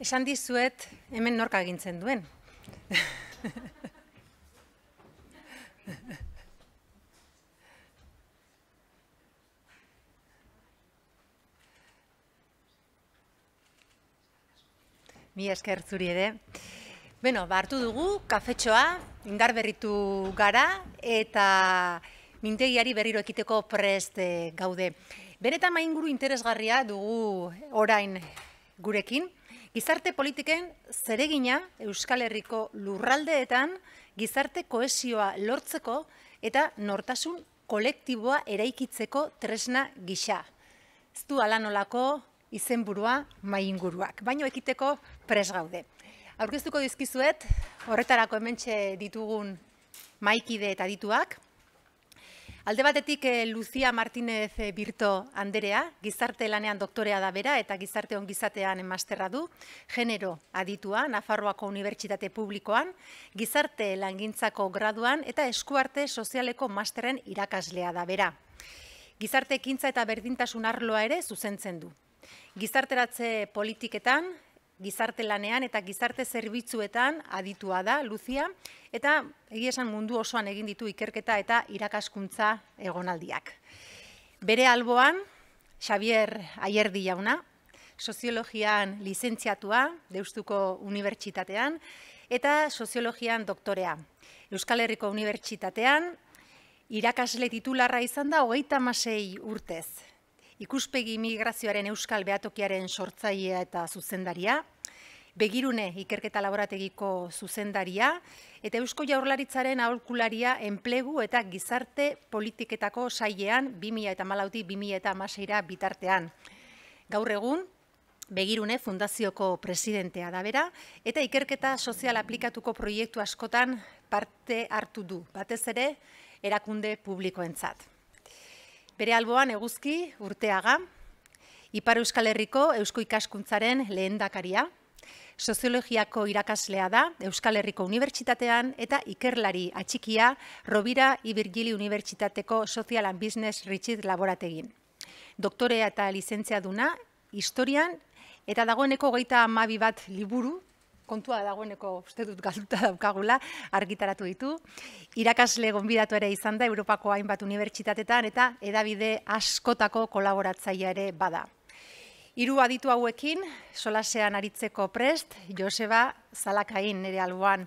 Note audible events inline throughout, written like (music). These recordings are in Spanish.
Esan dizuet hemen norka egintzen duen. (laughs) Mi esker zuri ere. Beno, ba, hartu dugu, kafetxoa, indar berritu gara, eta mintegiari berriro ekiteko prest eh, gaude. Benetan mainguru interesgarria dugu orain gurekin, gizarte politiken zeregina Euskal Herriko lurraldeetan gizarte koesioa lortzeko eta nortasun kolektiboa eraikitzeko tresna gisa. Ez du alanolako izenburua mainguruak, baino ekiteko pres gaude. Aurkeztuko dizkizuet, horretarako hementxe ditugun maikide eta dituak. Alde batetik eh, Lucia Martínez eh, Birto Anderea, gizarte lanean doktorea da bera eta gizarte ongizatean masterra du, genero aditua, Nafarroako Unibertsitate Publikoan, gizarte langintzako graduan eta eskuarte sozialeko masterren irakaslea da bera. Gizarte ekintza eta berdintasun arloa ere zuzentzen du. Gizarteratze politiketan, gizarte lanean eta gizarte zerbitzuetan aditua da Lucia eta egia esan mundu osoan egin ditu ikerketa eta irakaskuntza egonaldiak. Bere alboan Xavier Aierdi jauna, soziologian lizentziatua Deustuko Unibertsitatean eta soziologian doktorea. Euskal Herriko Unibertsitatean irakasle titularra izan da hogeita masei urtez ikuspegi migrazioaren euskal behatokiaren sortzailea eta zuzendaria, begirune ikerketa laborategiko zuzendaria, eta eusko jaurlaritzaren aholkularia enplegu eta gizarte politiketako sailean 2000 eta malauti 2000 eta maseira bitartean. Gaur egun, Begirune fundazioko presidentea da bera, eta ikerketa sozial aplikatuko proiektu askotan parte hartu du, batez ere erakunde publikoentzat. Bere alboan eguzki urteaga, Ipar Euskal Herriko Eusko ikaskuntzaren lehendakaria, soziologiako irakaslea da Euskal Herriko Unibertsitatean eta ikerlari atxikia Robira Ibirgili Unibertsitateko Social and Business Richard Laborategin. Doktorea eta lizentzia duna, historian eta dagoeneko geita amabi bat liburu kontua dagoeneko uste dut galduta daukagula, argitaratu ditu. Irakasle gonbidatu ere izan da Europako hainbat unibertsitatetan eta edabide askotako kolaboratzaia ere bada. Hiru aditu hauekin, solasean aritzeko prest, Joseba Zalakain nire alboan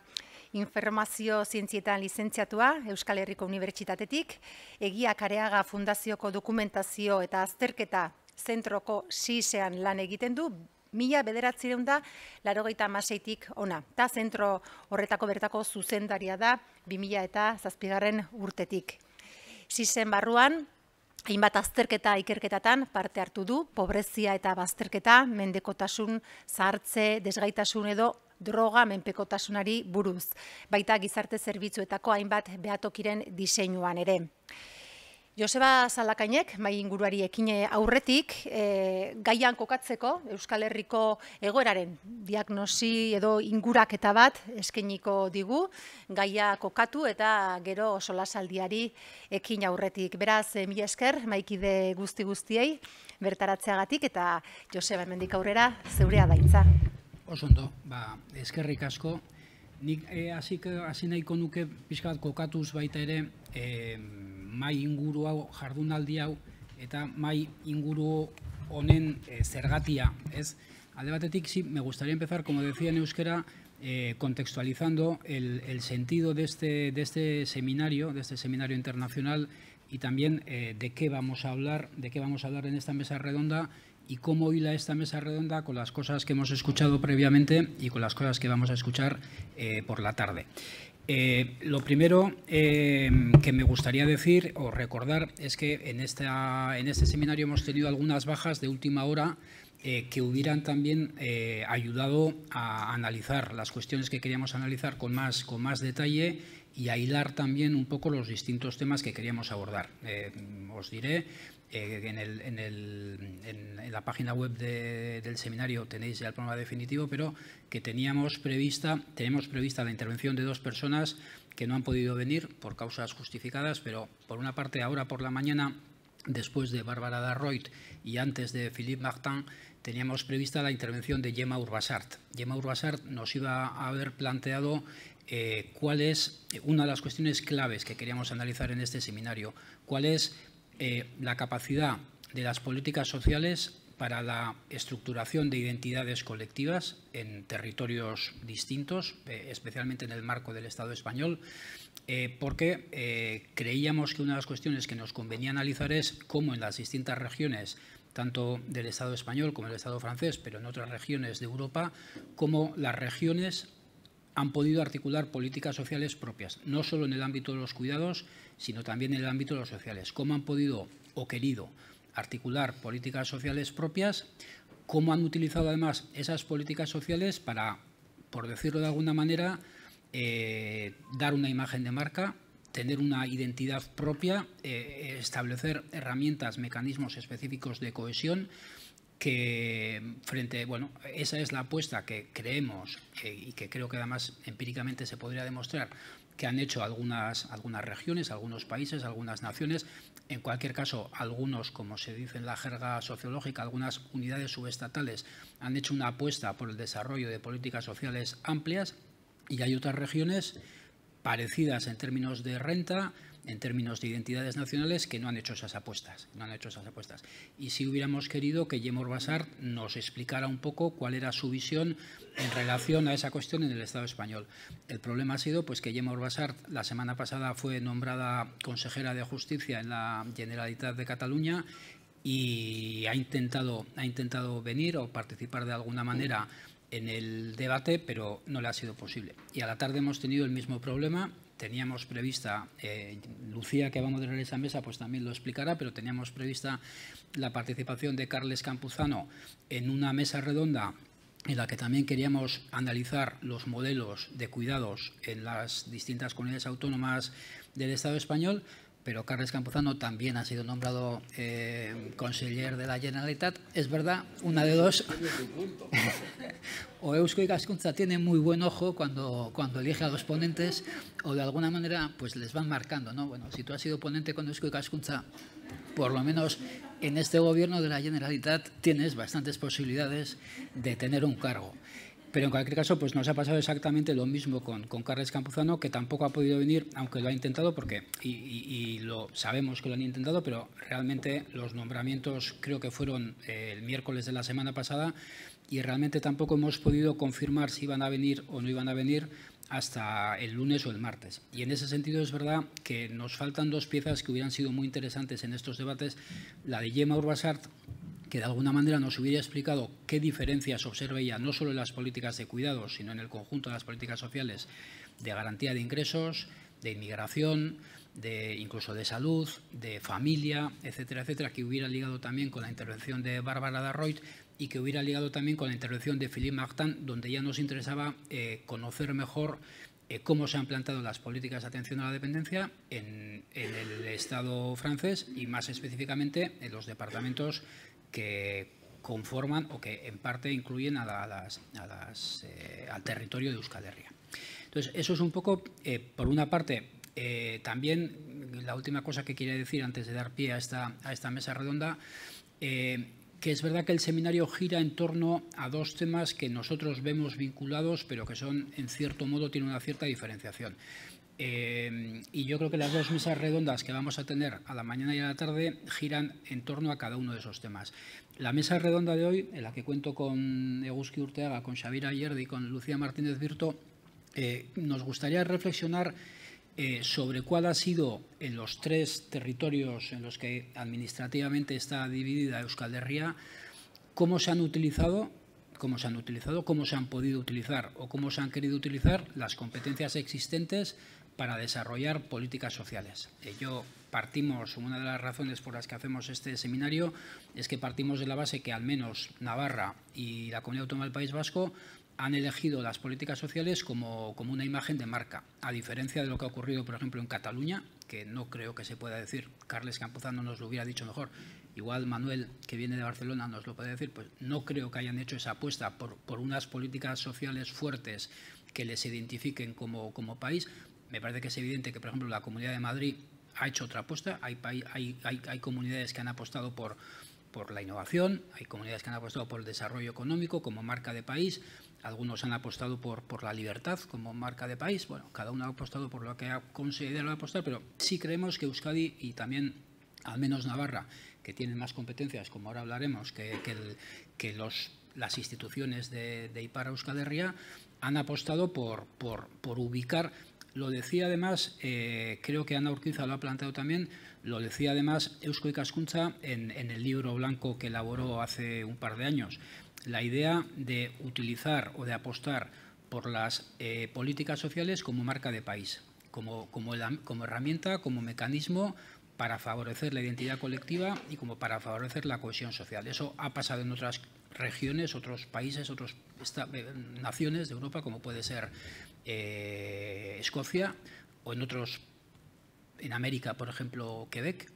informazio zientzietan lizentziatua Euskal Herriko Unibertsitatetik, egia kareaga fundazioko dokumentazio eta azterketa zentroko sisean lan egiten du, mila bederatzireun da, laro gaita amaseitik ona. Ta zentro horretako bertako zuzendaria da, bi mila eta zazpigarren urtetik. Zizen barruan, hainbat azterketa ikerketatan parte hartu du, pobrezia eta bazterketa, mendekotasun, zahartze, desgaitasun edo droga menpekotasunari buruz. Baita gizarte zerbitzuetako hainbat behatokiren diseinuan ere. Joseba Zalakainek, mai inguruari ekine aurretik, e, gaian kokatzeko Euskal Herriko egoeraren diagnosi edo ingurak eta bat eskeniko digu, gaia kokatu eta gero solasaldiari ekin aurretik. Beraz, mi esker, maikide guzti guztiei, bertaratzeagatik eta Joseba mendik aurrera zeurea daitza. Osondo, ba, eskerrik asko. Nik e, hasi nahiko nuke pixkat kokatuz baita ere, e, mai inguru hau jardunaldi eta mai inguru honen e, zergatia, ez? Alde batetik, me gustaría empezar, como decía en euskera, eh, contextualizando el, sentido de este, de este seminario, de este seminario internacional y también eh, de qué vamos a hablar, de qué vamos a hablar en esta mesa redonda y cómo hila esta mesa redonda con las cosas que hemos escuchado previamente y con las cosas que vamos a escuchar eh, por la tarde. Eh, lo primero eh, que me gustaría decir o recordar es que en, esta, en este seminario hemos tenido algunas bajas de última hora eh, que hubieran también ayudado a analizar las cuestiones que queríamos analizar con más, con más detalle y a hilar también un poco los distintos temas que queríamos abordar. os diré en, la página web del seminario tenéis ya el programa definitivo, pero que teníamos prevista, tenemos prevista la intervención de dos personas que no han podido venir por causas justificadas, pero por una parte ahora por la mañana, después de Bárbara Darroit y antes de Philippe Martin, teníamos prevista la intervención de Gemma Urbasart. Gemma Urbasart nos iba a haber planteado eh, cuál es una de las cuestiones claves que queríamos analizar en este seminario, cuál es eh, la capacidad de las políticas sociales para la estructuración de identidades colectivas en territorios distintos, eh, especialmente en el marco del Estado español, eh, porque creíamos que una de las cuestiones que nos convenía analizar es cómo en las distintas regiones, tanto del Estado español como del Estado francés, pero en otras regiones de Europa, cómo las regiones han podido articular políticas sociales propias, no solo en el ámbito de los cuidados, sino también en el ámbito de los sociales. Cómo han podido o querido articular políticas sociales propias, cómo han utilizado además esas políticas sociales para, por decirlo de alguna manera, eh, dar una imagen de marca, tener una identidad propia, eh, establecer herramientas, mecanismos específicos de cohesión que frente, bueno, esa es la apuesta que creemos eh, y que creo que además empíricamente se podría demostrar que han hecho algunas, algunas regiones, algunos países, algunas naciones, en cualquier caso, algunos, como se dice en la jerga sociológica, algunas unidades subestatales han hecho una apuesta por el desarrollo de políticas sociales amplias y hay otras regiones parecidas en términos de renta, en términos de identidades nacionales que no han hecho esas apuestas. No han hecho esas apuestas. Y si hubiéramos querido que Yemor Basar nos explicara un poco cuál era su visión en relación a esa cuestión en el Estado español. El problema ha sido pues, que Yemor Basar la semana pasada fue nombrada consejera de Justicia en la Generalitat de Cataluña y ha intentado, ha intentado venir o participar de alguna manera en el debate, pero no le ha sido posible. Y a la tarde hemos tenido el mismo problema teníamos prevista, eh, Lucía que vamos a tener esa mesa pues también lo explicará, pero teníamos prevista la participación de Carles Campuzano en una mesa redonda en la que también queríamos analizar los modelos de cuidados en las distintas comunidades autónomas del Estado español, pero Carles Campuzano también ha sido nombrado eh, conseller de la Generalitat. Es verdad, una de dos. (laughs) o Eusko y Gascunza tiene muy buen ojo cuando, cuando elige a los ponentes, o de alguna manera pues les van marcando. ¿no? Bueno, si tú has sido ponente con Eusko y Gascunza, por lo menos en este gobierno de la Generalitat tienes bastantes posibilidades de tener un cargo. Pero en cualquier caso, pues nos ha pasado exactamente lo mismo con, con Carles Campuzano, que tampoco ha podido venir, aunque lo ha intentado, porque, y, lo sabemos que lo han intentado, pero realmente los nombramientos creo que fueron eh, el miércoles de la semana pasada y realmente tampoco hemos podido confirmar si iban a venir o no iban a venir hasta el lunes o el martes. Y en ese sentido es verdad que nos faltan dos piezas que hubieran sido muy interesantes en estos debates. La de Gemma Urbasart, que de alguna manera nos hubiera explicado qué diferencias observa ella, no solo en las políticas de cuidados, sino en el conjunto de las políticas sociales de garantía de ingresos, de inmigración, de incluso de salud, de familia, etcétera, etcétera, que hubiera ligado también con la intervención de Bárbara Darroit y que hubiera ligado también con la intervención de Philippe Martin, donde ya nos interesaba eh, conocer mejor eh, cómo se han plantado las políticas de atención a la dependencia en, el Estado francés y más específicamente en los departamentos que conforman o que en parte incluyen a, eh, al territorio de Euskal. Entonces, eso es un poco, eh, por una parte, eh, también la última cosa que quería decir antes de dar pie a esta, a esta mesa redonda, que es verdad que el seminario gira en torno a dos temas que nosotros vemos vinculados, pero que son, en cierto modo, tienen una cierta diferenciación. Eh, y yo creo que las dos mesas redondas que vamos a tener a la mañana y a la tarde giran en torno a cada uno de esos temas. La mesa redonda de hoy, en la que cuento con Eguski Urteaga, con Xavier Ayerdi y con Lucía Martínez Virto, eh, nos gustaría reflexionar eh, sobre cuál ha sido en los tres territorios en los que administrativamente está dividida Euskal Herria, cómo se han utilizado cómo se han utilizado, cómo se han podido utilizar o cómo se han querido utilizar las competencias existentes para desarrollar políticas sociales. Yo partimos, una de las razones por las que hacemos este seminario es que partimos de la base que al menos Navarra y la Comunidad Autónoma del País Vasco han elegido las políticas sociales como, como, una imagen de marca, a diferencia de lo que ha ocurrido, por ejemplo, en Cataluña, que no creo que se pueda decir, Carles Campuzano nos lo hubiera dicho mejor, igual Manuel, que viene de Barcelona, nos lo puede decir, pues no creo que hayan hecho esa apuesta por, por unas políticas sociales fuertes que les identifiquen como, como país, me parece que es evidente que, por ejemplo, la Comunidad de Madrid ha hecho otra apuesta. Hay, hay, hay, hay comunidades que han apostado por, por la innovación, hay comunidades que han apostado por el desarrollo económico como marca de país, algunos han apostado por, por la libertad como marca de país, bueno, cada uno ha apostado por lo que ha considerado apostar, pero sí creemos que Euskadi y también al menos Navarra, que tienen más competencias, como ahora hablaremos, que, que, los, las instituciones de, de Ipar Euskal Herria, han apostado por, por, por ubicar lo decía además, eh, creo que Ana Urquiza lo ha planteado también, lo decía además Eusko Ikaskuntza en, en el libro blanco que elaboró hace un par de años. La idea de utilizar o de apostar por las eh, políticas sociales como marca de país, como, como, como herramienta, como mecanismo para favorecer la identidad colectiva y como para favorecer la cohesión social. Eso ha pasado en otras regiones, otros países, otras eh, naciones de Europa, como puede ser eh, Escocia o en otros, en América, por ejemplo, Quebec.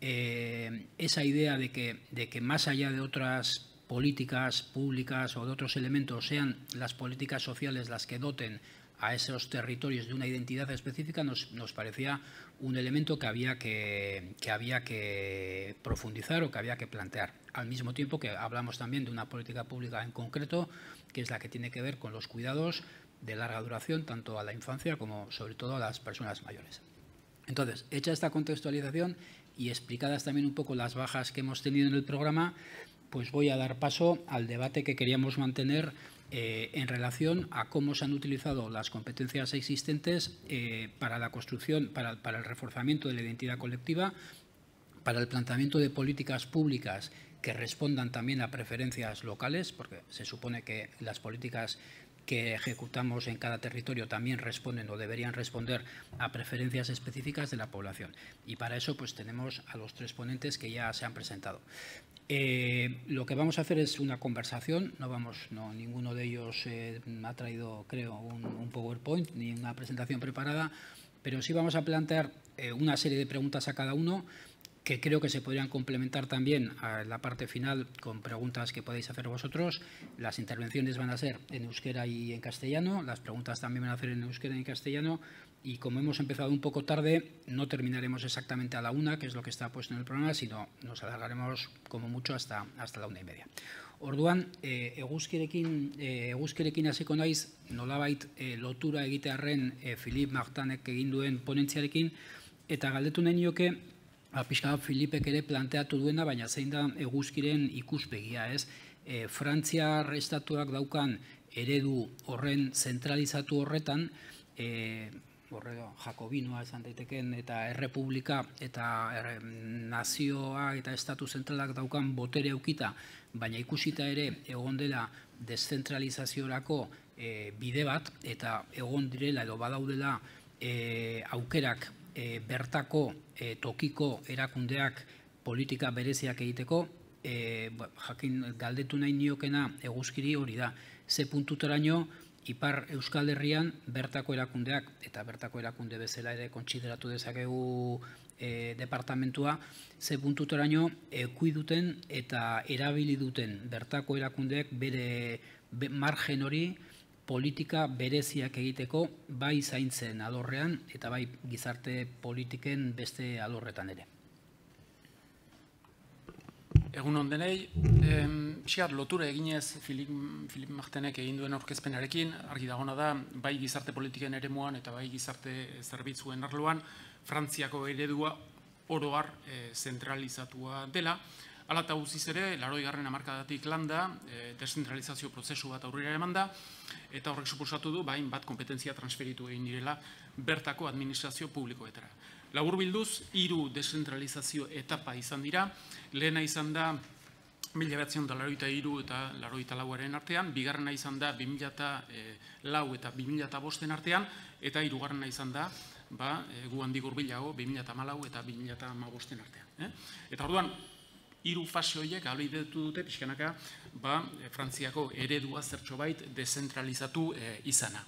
Eh, esa idea de que, de que más allá de otras políticas públicas o de otros elementos sean las políticas sociales las que doten a esos territorios de una identidad específica nos, nos parecía un elemento que había que, que había que profundizar o que había que plantear. Al mismo tiempo que hablamos también de una política pública en concreto, que es la que tiene que ver con los cuidados de larga duración, tanto a la infancia como sobre todo a las personas mayores. Entonces, hecha esta contextualización y explicadas también un poco las bajas que hemos tenido en el programa, pues voy a dar paso al debate que queríamos mantener eh, en relación a cómo se han utilizado las competencias existentes eh, para la construcción, para, para el reforzamiento de la identidad colectiva, para el planteamiento de políticas públicas que respondan también a preferencias locales, porque se supone que las políticas que ejecutamos en cada territorio también responden o deberían responder a preferencias específicas de la población. Y para eso pues tenemos a los tres ponentes que ya se han presentado. Eh, lo que vamos a hacer es una conversación, no vamos, no, ninguno de ellos eh, ha traído, creo, un, PowerPoint ni una presentación preparada, pero sí vamos a plantear eh, una serie de preguntas a cada uno que creo que se podrían complementar también a la parte final con preguntas que podéis hacer vosotros. Las intervenciones van a ser en euskera y en castellano, las preguntas también van a ser en euskera y en castellano, y como hemos empezado un poco tarde, no terminaremos exactamente a la una, que es lo que está puesto en el programa, sino nos alargaremos como mucho hasta, hasta la una y media. Orduan, e, eguzkirekin, e, eguzkirekin hasiko naiz, nolabait e, lotura egitearren e, Filip Martanek egin duen ponentziarekin, eta galdetu nahi nioke, pixka Filipek ere planteatu duena, baina zein da eguzkiren ikuspegia, ez? E, Frantzia estatuak daukan eredu horren zentralizatu horretan, e, horre jakobinoa esan daiteken eta errepublika eta nazioa eta estatu zentralak daukan botere aukita, baina ikusita ere egon dela deszentralizaziorako e, bide bat eta egon direla edo badaudela e, aukerak e, bertako e, tokiko erakundeak politika bereziak egiteko, e, jakin galdetu nahi niokena eguzkiri hori da, ze puntuteraino Ipar Euskal Herrian bertako erakundeak, eta bertako erakunde bezala ere kontsideratu dezakegu e, departamentua, ze puntuteraino ekuiduten eta erabili duten bertako erakundeak bere margen hori, politika bereziak egiteko bai zaintzen alorrean eta bai gizarte politiken beste alorretan ere. Egun ondenei, pixar lotura eginez Filip, Filip Martenek egin duen aurkezpenarekin, argi dagona da, bai gizarte politiken ere muan eta bai gizarte zerbitzuen arloan, Frantziako eredua oroar e, zentralizatua dela, Ala eta guziz ere, laroi garren amarkadatik landa, e, descentralizazio prozesu bat aurrera eman da, eta horrek suposatu du, bain bat kompetentzia transferitu egin direla bertako administrazio publikoetara. Labur bilduz, hiru descentralizazio etapa izan dira, lehena izan da, mila batzion da laroita iru eta laroita lauaren artean, bigarrena izan da 2000 e, lau eta 2000 bosten artean, eta hirugarrena izan da, ba, e, gu handi gurbilago, 2000 malau eta 2000 bosten artean. Eh? Eta orduan, hiru fase horiek ahalbidetu dute pixkanaka ba, Frantziako eredua zertxo bait dezentralizatu e, izana.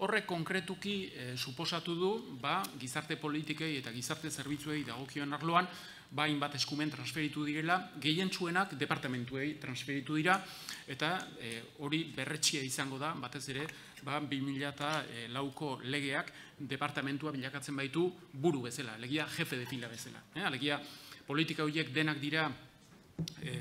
Horrek konkretuki e, suposatu du ba, gizarte politikei eta gizarte zerbitzuei dagokioen arloan ba, inbat eskumen transferitu direla, gehientsuenak departamentuei transferitu dira, eta e, hori berretxia izango da, batez ere, ba, 2000 lauko legeak departamentua bilakatzen baitu buru bezala, legia jefe de fila bezala. Eh? Alegia, politika horiek denak dira e,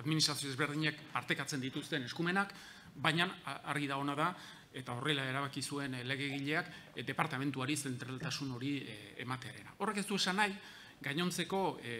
administrazio ezberdinek partekatzen dituzten eskumenak, baina argi da ona da, eta horrela erabaki zuen legegileak e, departamentuari zentraltasun hori e, ematearena. Horrek ez du esan nahi, gainontzeko e,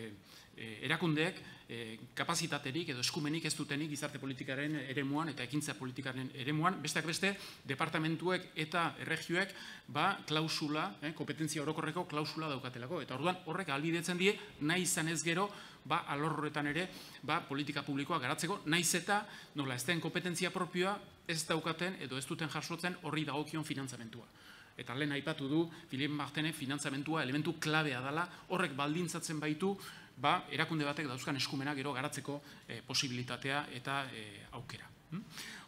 erakundeek e, kapazitaterik edo eskumenik ez dutenik gizarte politikaren eremuan eta ekintza politikaren eremuan, besteak beste, departamentuek eta erregioek ba, klausula, eh, kompetentzia orokorreko klausula daukatelako. Eta orduan horrek albidetzen die, nahi izan ez gero, ba, alorretan ere, ba, politika publikoa garatzeko, naiz eta, nola, ez kompetentzia propioa, ez daukaten edo ez duten jasotzen horri dagokion finantzamentua. Eta lehen aipatu du, Filip Martene finantzamentua elementu klabea dela, horrek baldintzatzen baitu, ba, erakunde batek dauzkan eskumena gero garatzeko e, posibilitatea eta e, aukera. Hm?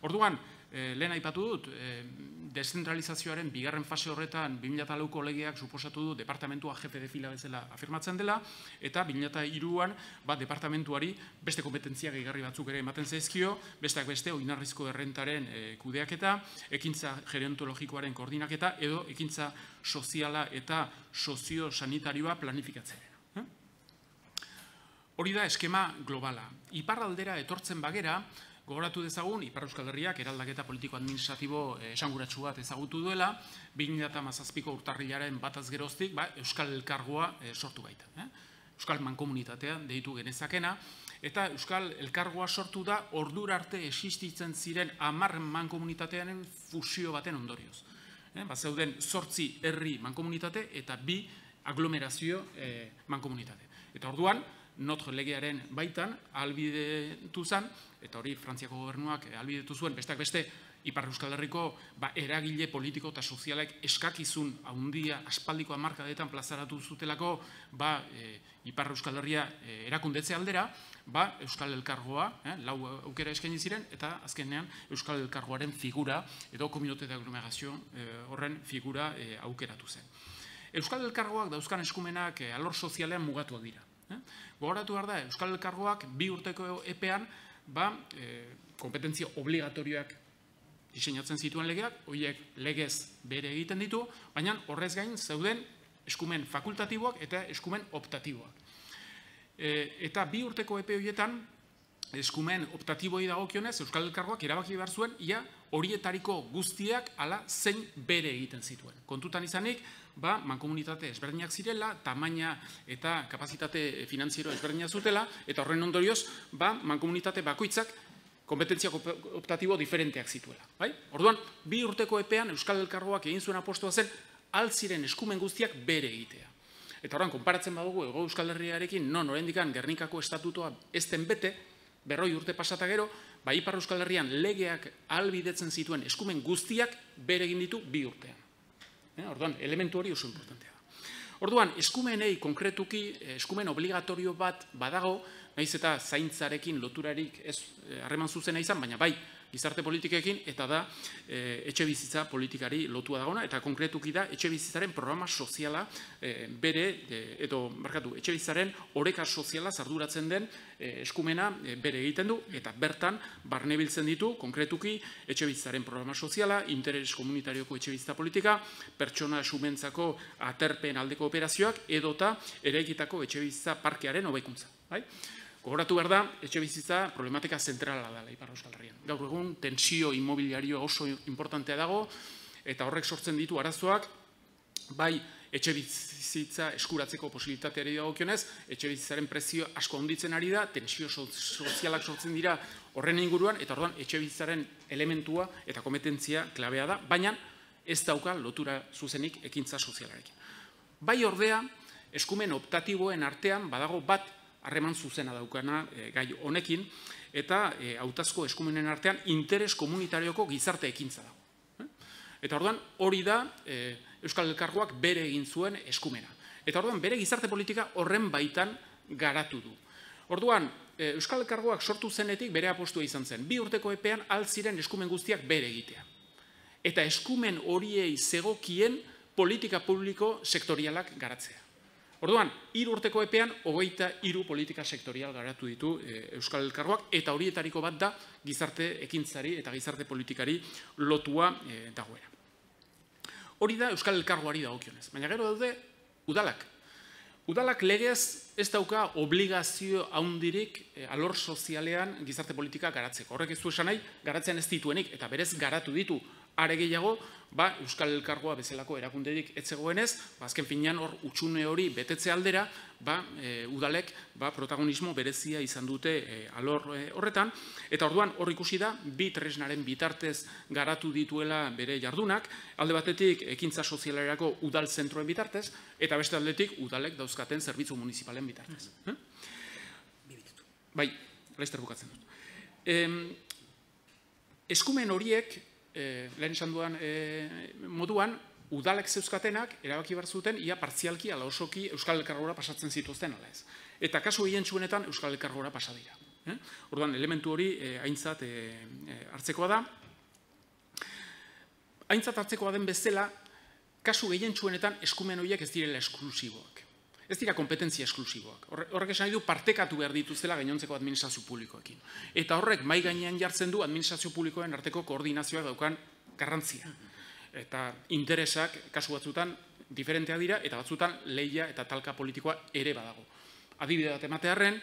Orduan, e, lehen aipatu dut, e, dezentralizazioaren bigarren fase horretan 2008ko legeak suposatu du departamentua jefe de fila bezala afirmatzen dela, eta 2008an ba, departamentuari beste kompetentzia gehigarri batzuk ere ematen zaizkio, besteak beste oinarrizko errentaren e, kudeaketa, ekintza gerontologikoaren koordinaketa, edo ekintza soziala eta sozio-sanitarioa planifikatzen. Hori da eskema globala. Iparraldera etortzen bagera, gogoratu dezagun, Ipar Euskal Herriak eraldaketa politiko-administratibo eh, esanguratsu bat ezagutu duela, 2008ko urtarrilaren bataz geroztik, ba, Euskal Elkargoa eh, sortu baita. Eh? Euskal Mankomunitatea deitu genezakena, eta Euskal Elkargoa sortu da ordur arte existitzen ziren amar mankomunitatearen fusio baten ondorioz. Eh? Ba, zeuden sortzi herri mankomunitate eta bi aglomerazio eh, mankomunitate. Eta orduan, not legearen baitan albidetu zen, eta hori Frantziako gobernuak albidetu zuen, besteak beste, Ipar Euskal Herriko ba, eragile politiko eta sozialek eskakizun handia aspaldiko amarkadetan plazaratu zutelako ba, e, Ipar Euskal Herria e, erakundetze aldera, ba, Euskal Elkargoa, eh, lau aukera eskaini ziren, eta azkenean Euskal Elkargoaren figura, edo kominote de aglomerazio e, horren figura e, aukeratu zen. Euskal Elkargoak dauzkan eskumenak alor sozialean mugatuak dira. Eh? Gogoratu behar da, Euskal Elkargoak bi urteko epean, ba, e, kompetentzia obligatorioak diseinatzen zituen legeak, horiek legez bere egiten ditu, baina horrez gain zeuden eskumen fakultatiboak eta eskumen optatiboak. E, eta bi urteko epe horietan, eskumen optatiboi dagokionez, Euskal Elkargoak erabaki behar zuen, ia horietariko guztiak ala zein bere egiten zituen. Kontutan izanik, ba, mankomunitate ezberdinak zirela, tamaina eta kapazitate finanziero ezberdinak zutela, eta horren ondorioz, ba, mankomunitate bakoitzak kompetentzia optatibo diferenteak zituela. Bai? Orduan, bi urteko epean Euskal Elkargoak egin zuen apostua zen, altziren eskumen guztiak bere egitea. Eta horren, konparatzen badugu, ego Euskal Herriarekin, non, orendikan, Gernikako estatutoa ez den bete, berroi urte pasata gero, ba, Ipar Euskal Herrian legeak albidetzen zituen eskumen guztiak bere egin ditu bi urtean. Eh, orduan, elementu hori oso importantea da. Orduan, eskumenei konkretuki, eh, eskumen obligatorio bat badago, naiz eta zaintzarekin loturarik ez eh, harreman zuzena izan, baina bai, gizarte politikekin eta da e, etxe bizitza politikari lotua dagona eta konkretuki da etxe bizitzaren programa soziala e, bere e, edo markatu etxe bizitzaren oreka soziala zarduratzen den e, eskumena e, bere egiten du eta bertan barnebiltzen ditu konkretuki etxe bizitzaren programa soziala, interes komunitarioko etxe bizitza politika, pertsona sumentzako aterpen aldeko operazioak edota ere egitako etxe bizitza parkearen hobekuntza. Bai? Gogoratu behar da, etxe bizitza problematika zentrala da Ipar Euskal Herrian. Gaur egun, tensio immobiliario oso importantea dago, eta horrek sortzen ditu arazoak, bai etxe bizitza eskuratzeko posibilitateari dagokionez, etxe bizitzaren prezio asko onditzen ari da, tensio sozialak sortzen dira horren inguruan, eta orduan etxe bizitzaren elementua eta kompetentzia klabea da, baina ez dauka lotura zuzenik ekintza sozialarekin. Bai ordea, eskumen optatiboen artean badago bat harreman zuzena daukana e, gai honekin, eta e, hautazko eskumenen artean interes komunitarioko gizarte ekintza dago. Eh? Eta orduan hori da e, Euskal Elkargoak bere egin zuen eskumena. Eta orduan bere gizarte politika horren baitan garatu du. Orduan, Euskal Elkargoak sortu zenetik bere apostua izan zen. Bi urteko epean altziren eskumen guztiak bere egitea. Eta eskumen horiei zegokien politika publiko sektorialak garatzea. Orduan, hiru urteko epean, hogeita hiru politika sektorial garatu ditu e, Euskal Elkargoak, eta horietariko bat da gizarte ekintzari eta gizarte politikari lotua e, dagoena. Hori da Euskal Elkargoari dagokionez. Baina gero daude udalak. Udalak legez ez dauka obligazio haundirik eh, alor sozialean gizarte politika garatzeko. Horrek ez du esan nahi, garatzen ez dituenik, eta berez garatu ditu are gehiago, ba, Euskal Elkargoa bezalako erakunderik etzegoenez, ba, azken finean hor utxune hori betetze aldera, ba, e, udalek ba, protagonismo berezia izan dute e, alor e, horretan, eta orduan hor ikusi da, bi tresnaren bitartez garatu dituela bere jardunak, alde batetik ekintza sozialerako udal zentroen bitartez, eta beste aldetik udalek dauzkaten zerbitzu municipalen bitartez. Eh? Bai, laizter bukatzen dut. E, eskumen horiek e, lehen esan duan e, moduan, udalek zeuzkatenak erabaki behar zuten ia partzialki ala osoki Euskal Elkargora pasatzen zituzten ala ez. Eta kasu egin txuenetan Euskal Elkargora pasadira. Eh? Orduan, elementu hori e, aintzat e, hartzekoa da. Aintzat hartzekoa den bezala, kasu gehien txuenetan eskumen horiek ez direla esklusiboak. Ez dira kompetentzia esklusiboak. Horrek esan du partekatu behar dituzela gainontzeko administrazio publikoekin. Eta horrek mai gainean jartzen du administrazio publikoen arteko koordinazioak daukan garrantzia. Eta interesak kasu batzutan diferentea dira eta batzutan leia eta talka politikoa ere badago. Adibide bat ematearren,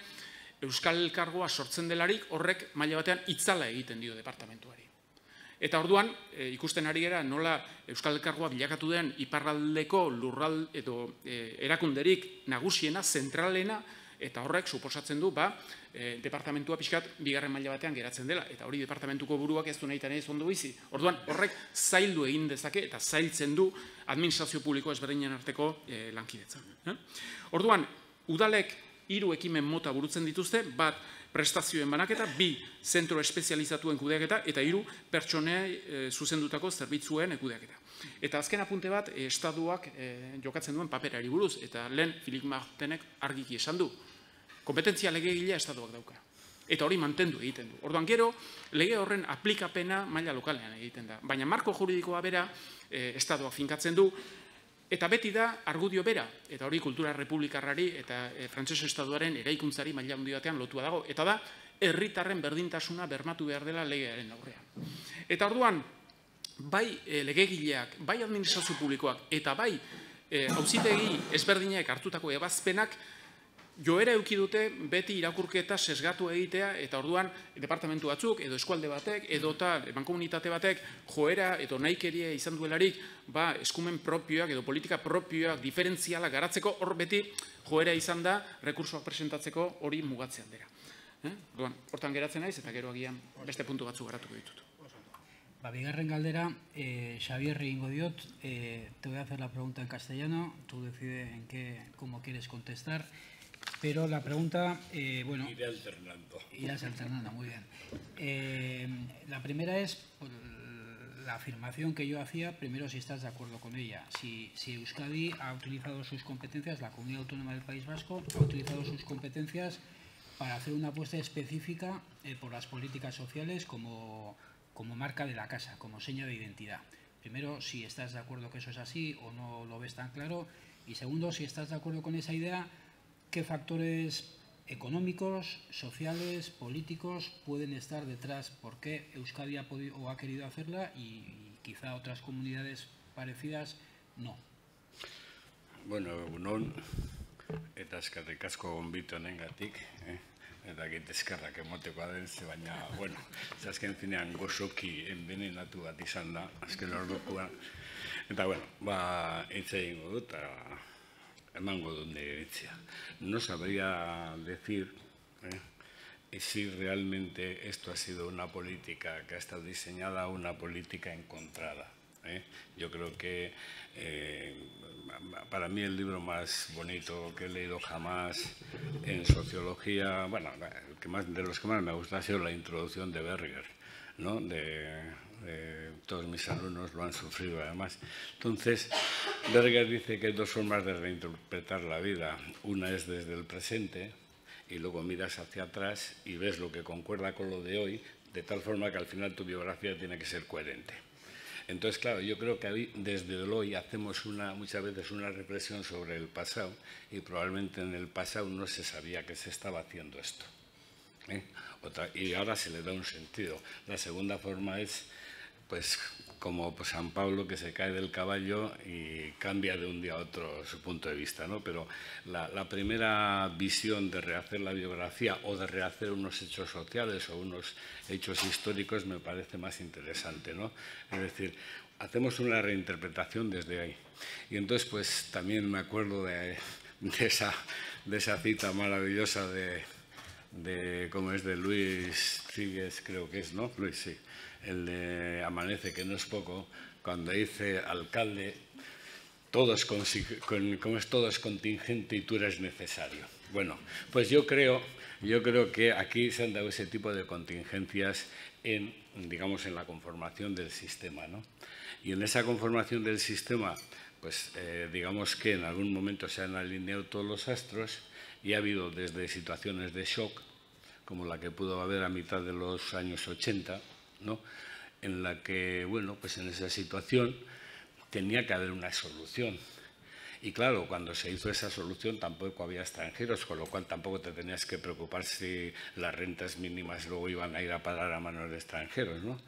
Euskal Elkargoa sortzen delarik horrek maila batean itzala egiten dio departamentuari. Eta orduan, e, ikusten ari gara nola Euskal Elkargoa bilakatu den iparraldeko lurral edo e, erakunderik nagusiena, zentralena, eta horrek suposatzen du, ba, e, departamentua pixkat bigarren maila batean geratzen dela, eta hori departamentuko buruak ez du nahi ez ondo bizi. Orduan, horrek zaildu egin dezake, eta zailtzen du administrazio publiko ezberdinen arteko e, lankidetza. Orduan, udalek hiru ekimen mota burutzen dituzte, bat, prestazioen banaketa, bi zentro espezializatuen kudeaketa, eta hiru pertsonea e, zuzendutako zerbitzuen kudeaketa. Eta azken apunte bat, e, estaduak e, jokatzen duen paperari buruz, eta lehen Filip Martenek argiki esan du. Kompetentzia lege gilea estatuak dauka. Eta hori mantendu egiten du. Orduan gero, lege horren aplikapena maila lokalean egiten da. Baina marko juridikoa bera, e, estatuak finkatzen du, Eta beti da argudio bera, eta hori kultura republikarrari eta e, frantseso estaduaren eraikuntzari maila handi batean lotua dago, eta da herritarren berdintasuna bermatu behar dela legearen aurrean. Eta orduan, bai e, legegileak, bai administrazio publikoak, eta bai e, auzitegi ezberdinek hartutako ebazpenak, joera euki dute beti irakurketa sesgatu egitea eta orduan departamentu batzuk edo eskualde batek edo eta bankomunitate batek joera edo naikeria izan duelarik ba, eskumen propioak edo politika propioak diferentziala garatzeko hor beti joera izan da rekursoak presentatzeko hori mugatzean dira. Eh? Orduan, hortan geratzen naiz eta gero agian beste puntu batzu garatuko ditut. Ba, bigarren galdera, eh, Xavier ingo diot, eh, te voy a hacer la pregunta en castellano, tú decides en qué, cómo quieres contestar. Pero la pregunta, eh, bueno... Iré alternando. Irás alternando, muy bien. Eh, la primera es pues, la afirmación que yo hacía, primero si estás de acuerdo con ella. Si, si, Euskadi ha utilizado sus competencias, la Comunidad Autónoma del País Vasco ha utilizado sus competencias para hacer una apuesta específica eh, por las políticas sociales como, como marca de la casa, como seña de identidad. Primero, si estás de acuerdo que eso es así o no lo ves tan claro. Y segundo, si estás de acuerdo con esa idea, qué factores económicos, sociales, políticos pueden estar detrás, por qué Euskadi ha podido o ha querido hacerla y, quizá otras comunidades parecidas no. Bueno, non, eta eskerrik asko gonbito nengatik, eh? eta git eskerrak emoteko aden, ze baina, bueno, azken finean gozoki envenenatu bat izan da, azken ordukoa, eta bueno, ba, itzein dut, emango donde iritzia. No sabría decir eh, si realmente esto ha sido una política que ha estado diseñada o una política encontrada. ¿eh? Yo creo que eh, para mí el libro más bonito que he leído jamás en sociología, bueno, el que más, de los que más me gusta ha sido la introducción de Berger, ¿no? de todos mis alumnos lo han sufrido además. Entonces, Berger dice que hay dos formas de reinterpretar la vida. Una es desde el presente y luego miras hacia atrás y ves lo que concuerda con lo de hoy, de tal forma que al final tu biografía tiene que ser coherente. Entonces, claro, yo creo que desde el hoy hacemos una, muchas veces una reflexión sobre el pasado y probablemente en el pasado no se sabía que se estaba haciendo esto. ¿eh? Y ahora se le da un sentido. La segunda forma es pues como pues, San Pablo que se cae del caballo y cambia de un día a otro su punto de vista. ¿no? Pero la, la, primera visión de rehacer la biografía o de rehacer unos hechos sociales o unos hechos históricos me parece más interesante. ¿no? Es decir, hacemos una reinterpretación desde ahí. Y entonces, pues también me acuerdo de, de, esa, de esa cita maravillosa de, de, ¿cómo es?, de Luis Sigues, creo que es, ¿no? Luis, sí el de Amanece, que no es poco, cuando dice alcalde, todo es, con, como es, todo es contingente y tú eres necesario. Bueno, pues yo creo, yo creo que aquí se han dado ese tipo de contingencias en, digamos, en la conformación del sistema. ¿no? Y en esa conformación del sistema, pues eh, digamos que en algún momento se han alineado todos los astros y ha habido desde situaciones de shock, como la que pudo haber a mitad de los años 80, ¿no? en la que, bueno, pues en esa situación tenía que haber una solución. Y claro, cuando se hizo esa solución tampoco había extranjeros, con lo cual tampoco te tenías que preocupar si las rentas mínimas luego iban a ir a parar a manos de extranjeros, ¿no?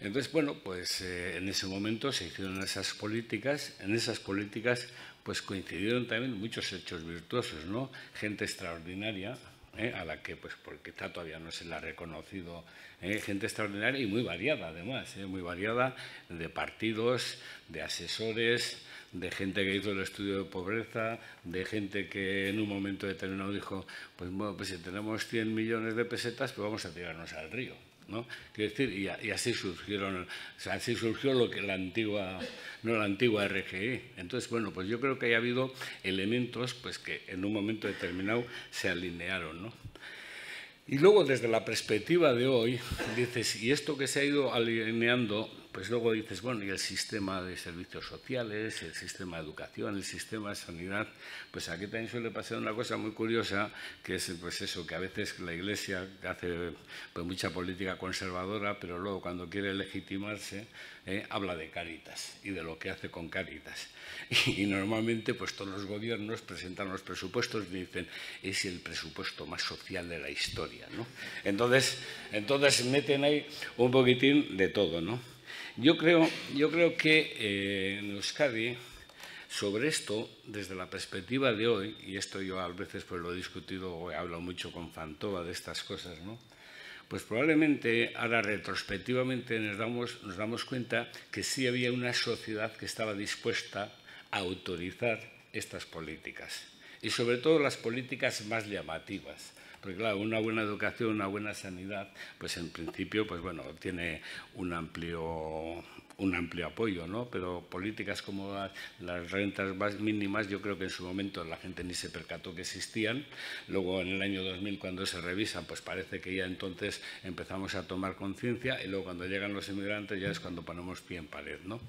Entonces, bueno, pues eh, en ese momento se hicieron esas políticas, en esas políticas pues coincidieron también muchos hechos virtuosos, ¿no? Gente extraordinaria, ¿eh? a la que, pues porque está todavía no se la ha reconocido, ¿eh? gente extraordinaria y muy variada además, ¿eh? muy variada de partidos, de asesores, de gente que hizo el estudio de pobreza, de gente que en un momento determinado dijo, pues bueno, pues si tenemos 100 millones de pesetas, pues vamos a tirarnos al río. Quiero decir, y, así surgieron, así surgió lo que la antigua, no la antigua RGI. Entonces, bueno, pues yo creo que haya habido elementos pues que en un momento determinado se alinearon, ¿no? Y luego, desde la perspectiva de hoy, dices, y esto que se ha ido alineando pues luego dices, bueno, y el sistema de servicios sociales, el sistema de educación, el sistema de sanidad, pues aquí también suele pasar una cosa muy curiosa, que es pues eso, que a veces la Iglesia hace pues, mucha política conservadora, pero luego cuando quiere legitimarse, eh, habla de Caritas y de lo que hace con Caritas. (laughs) Y, y, normalmente pues todos los gobiernos presentan los presupuestos y dicen, es el presupuesto más social de la historia, ¿no? Entonces, entonces meten ahí un poquitín de todo, ¿no? Yo creo, yo creo que eh, en Euskadi, sobre esto, desde la perspectiva de hoy, y esto yo a veces pues, lo he discutido he hablado mucho con Fantova de estas cosas, ¿no? pues probablemente ahora retrospectivamente nos damos, nos damos cuenta que sí había una sociedad que estaba dispuesta a autorizar estas políticas y sobre todo las políticas más llamativas porque claro, una buena educación, una buena sanidad, pues en principio, pues bueno, tiene un amplio un amplio apoyo, ¿no? Pero políticas como las rentas más mínimas, yo creo que en su momento la gente ni se percató que existían. Luego, en el año 2000, cuando se revisan, pues parece que ya entonces empezamos a tomar conciencia y luego cuando llegan los inmigrantes ya es cuando ponemos pie en pared, ¿no?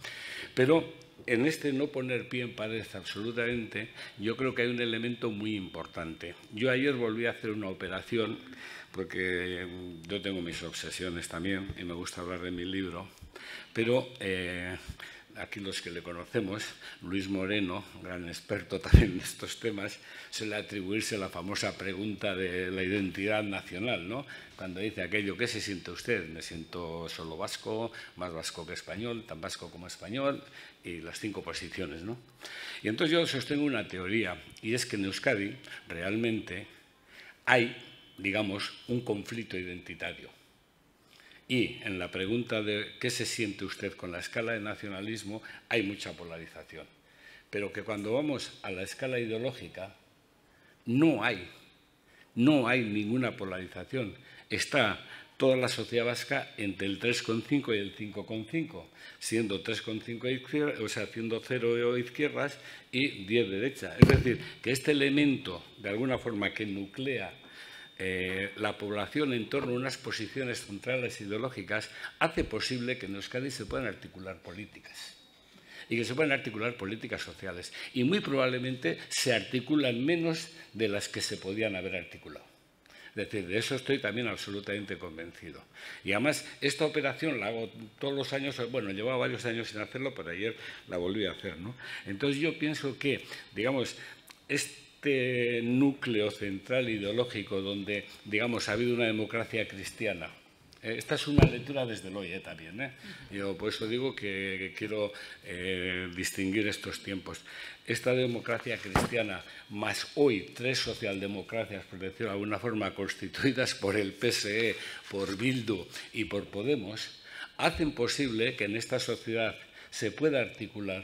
Pero en este no poner pie en pared absolutamente, yo creo que hay un elemento muy importante. Yo ayer volví a hacer una operación, porque yo tengo mis obsesiones también y me gusta hablar de mi libro, pero eh, aquí los que le conocemos, Luis Moreno, gran experto también en estos temas, suele atribuirse la famosa pregunta de la identidad nacional, ¿no? Cuando dice aquello, ¿qué se siente usted? Me siento solo vasco, más vasco que español, tan vasco como español, y las cinco posiciones, ¿no? Y entonces yo sostengo una teoría, y es que en Euskadi realmente hay, digamos, un conflicto identitario y en la pregunta de qué se siente usted con la escala de nacionalismo hay mucha polarización. Pero que cuando vamos a la escala ideológica no hay, no hay ninguna polarización. Está toda la sociedad vasca entre el 3,5 y el 5,5, siendo 3,5 o sea, haciendo 0 izquierdas y 10 derechas. Es decir, que este elemento, de alguna forma, que nuclea eh, la población en torno a unas posiciones centrales ideológicas hace posible que en Euskadi se puedan articular políticas y que se puedan articular políticas sociales. Y muy probablemente se articulan menos de las que se podían haber articulado. Es decir, de eso estoy también absolutamente convencido. Y además, esta operación la hago todos los años, bueno, llevaba varios años sin hacerlo, pero ayer la volví a hacer. ¿no? Entonces yo pienso que, digamos, este este núcleo central ideológico donde, digamos, ha habido una democracia cristiana Eh, esta es una lectura desde el hoy también. ¿eh? Yo por eso digo que, quiero eh, distinguir estos tiempos. Esta democracia cristiana, más hoy tres socialdemocracias, por de alguna forma, constituidas por el PSE, por Bildu y por Podemos, hacen posible que en esta sociedad se pueda articular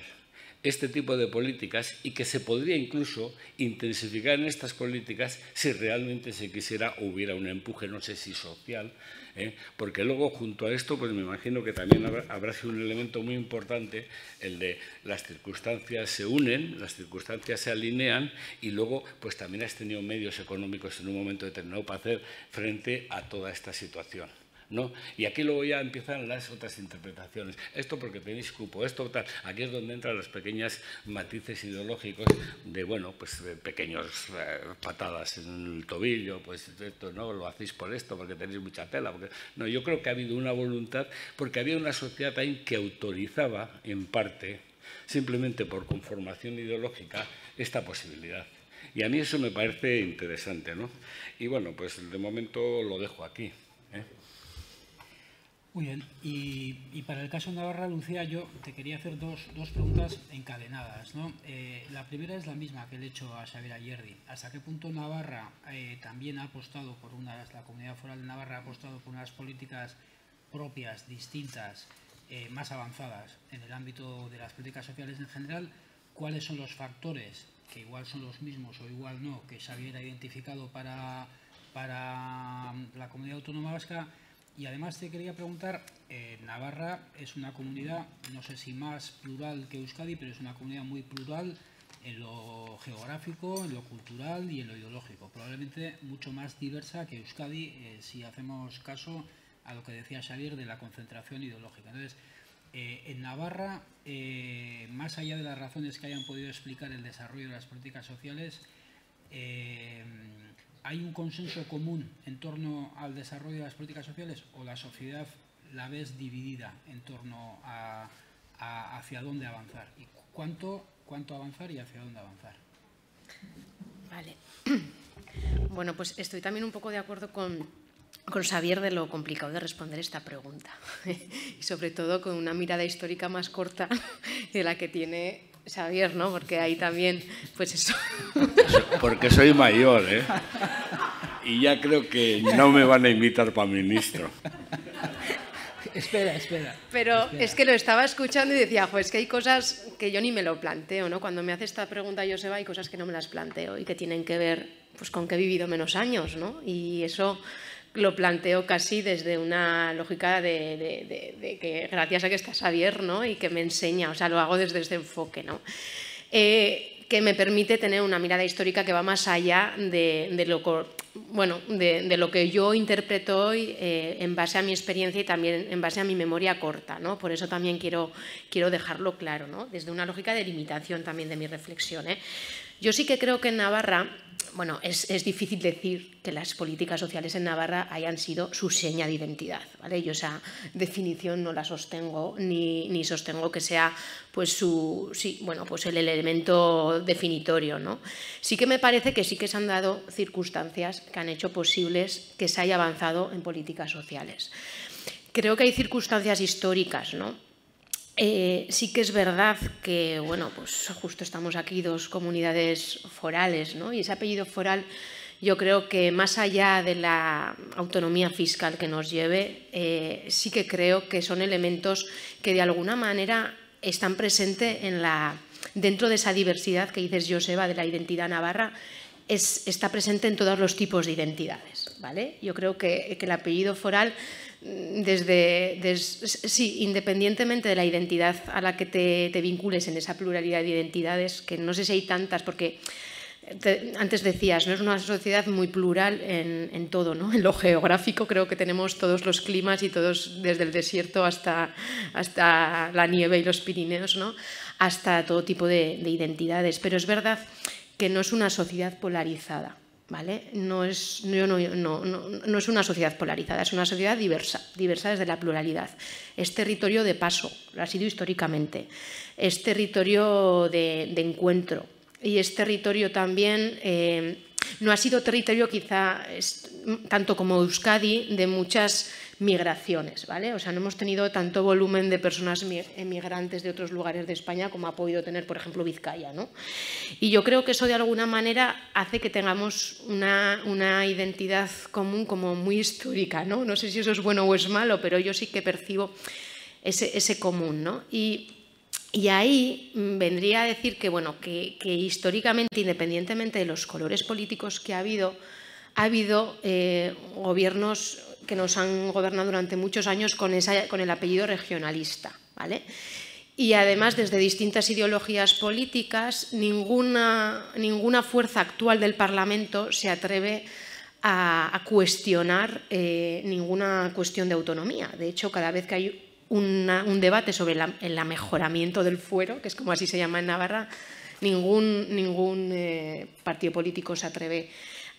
este tipo de políticas y que se podría incluso intensificar en estas políticas si realmente se quisiera hubiera un empuje, no sé si social, ¿eh? porque luego junto a esto pues me imagino que también habrá, habrá, sido un elemento muy importante el de las circunstancias se unen, las circunstancias se alinean y luego pues también has tenido medios económicos en un momento determinado para hacer frente a toda esta situación. ¿No? Y aquí luego ya empiezan las otras interpretaciones. Esto porque tenéis cupo, esto tal. Aquí es donde entran los pequeños matices ideológicos de, bueno, pues de pequeños eh, patadas en el tobillo, pues esto no lo hacéis por esto, porque tenéis mucha tela. Porque... No, yo creo que ha habido una voluntad, porque había una sociedad también que autorizaba, en parte, simplemente por conformación ideológica, esta posibilidad. Y a mí eso me parece interesante, ¿no? Y bueno, pues de momento lo dejo aquí. ¿eh? Muy bien, y, y, para el caso Navarra, Lucía, yo te quería hacer dos, dos preguntas encadenadas. ¿no? Eh, la primera es la misma que le he hecho a Xavier Ayerdi. ¿Hasta qué punto Navarra eh, también ha apostado por unas, la Comunidad Foral de Navarra ha apostado por unas políticas propias, distintas, eh, más avanzadas en el ámbito de las políticas sociales en general? ¿Cuáles son los factores, que igual son los mismos o igual no, que Xavier ha identificado para, para la Comunidad Autónoma Vasca? Y además te quería preguntar, eh, Navarra es una comunidad, no sé si más plural que Euskadi, pero es una comunidad muy plural en lo geográfico, en lo cultural y en lo ideológico. Probablemente mucho más diversa que Euskadi eh, si hacemos caso a lo que decía Xavier de la concentración ideológica. Entonces, eh, en Navarra, más allá de las razones que hayan podido explicar el desarrollo de las políticas sociales, ¿Hay un consenso común en torno al desarrollo de las políticas sociales o la sociedad la ves dividida en torno a, hacia dónde avanzar? ¿Y cuánto, cuánto avanzar y hacia dónde avanzar? Vale. (clears throat) Bueno, pues estoy también un poco de acuerdo con, con Xavier de lo complicado de responder esta pregunta. (laughs) y sobre todo con una mirada histórica más corta (laughs) de la que tiene Xavier, ¿no? Porque ahí también, pues eso. Porque soy mayor, ¿eh? Y ya creo que no me van a invitar para ministro. Espera, espera. Pero espera. es que lo estaba escuchando y decía, pues que hay cosas que yo ni me lo planteo, ¿no? Cuando me hace esta pregunta Joseba hay cosas que no me las planteo y que tienen que ver pues con que he vivido menos años, ¿no? Y eso lo planteo casi desde una lógica de, de, de, de, que gracias a que está Xavier ¿no? y que me enseña, o sea, lo hago desde este enfoque, ¿no? Eh, que me permite tener una mirada histórica que va más allá de, lo, bueno, de, lo que yo interpreto hoy eh, en base a mi experiencia y también en base a mi memoria corta. ¿no? Por eso también quiero, quiero dejarlo claro, ¿no? desde una lógica de limitación también de mi reflexión. ¿eh? Yo sí que creo que en Navarra bueno, es, es, difícil decir que las políticas sociales en Navarra hayan sido su seña de identidad. ¿vale? Yo esa definición no la sostengo ni, ni sostengo que sea pues, su, sí, bueno, pues el elemento definitorio. ¿no? Sí que me parece que sí que se han dado circunstancias que han hecho posibles que se haya avanzado en políticas sociales. Creo que hay circunstancias históricas, ¿no? Eh, sí que es verdad que, bueno, pues justo estamos aquí dos comunidades forales, ¿no? Y ese apellido foral, yo creo que más allá de la autonomía fiscal que nos lleve, eh, sí que creo que son elementos que de alguna manera están presentes en la, dentro de esa diversidad que dices, Joseba, de la identidad navarra, es, está presente en todos los tipos de identidades, ¿vale? Yo creo que, el apellido foral desde, desde, sí, independientemente de la identidad a la que te, vincules en esa pluralidad de identidades, que no sé si hay tantas, porque te, antes decías, no es una sociedad muy plural en, todo, ¿no? En lo geográfico creo que tenemos todos los climas y todos, desde el desierto hasta, hasta la nieve y los Pirineos, ¿no? Hasta todo tipo de identidades. Pero es verdad que no es una sociedad polarizada. ¿Vale? No, es, no, no, no, es una sociedad polarizada, es una sociedad diversa, diversa desde la pluralidad. Es territorio de paso, lo ha sido históricamente. Es territorio de, de encuentro y es territorio también eh, no ha sido territorio quizá tanto como Euskadi de muchas migraciones, ¿vale? O sea, no hemos tenido tanto volumen de personas emigrantes de otros lugares de España como ha podido tener, por ejemplo, Vizcaya, ¿no? Y yo creo que eso de alguna manera hace que tengamos una, una identidad común como muy histórica, ¿no? No sé si eso es bueno o es malo, pero yo sí que percibo ese, ese común, ¿no? Y y ahí vendría a decir que, bueno, que, históricamente, independientemente de los colores políticos que ha habido, ha habido eh, gobiernos que nos han gobernado durante muchos años con, el apellido regionalista. ¿vale? Y además, desde distintas ideologías políticas, ninguna, ninguna fuerza actual del Parlamento se atreve a, cuestionar eh, ninguna cuestión de autonomía. De hecho, cada vez que hay un debate sobre el mejoramiento del fuero, que es como así se llama en Navarra, ningún, ningún eh, partido político se atreve a,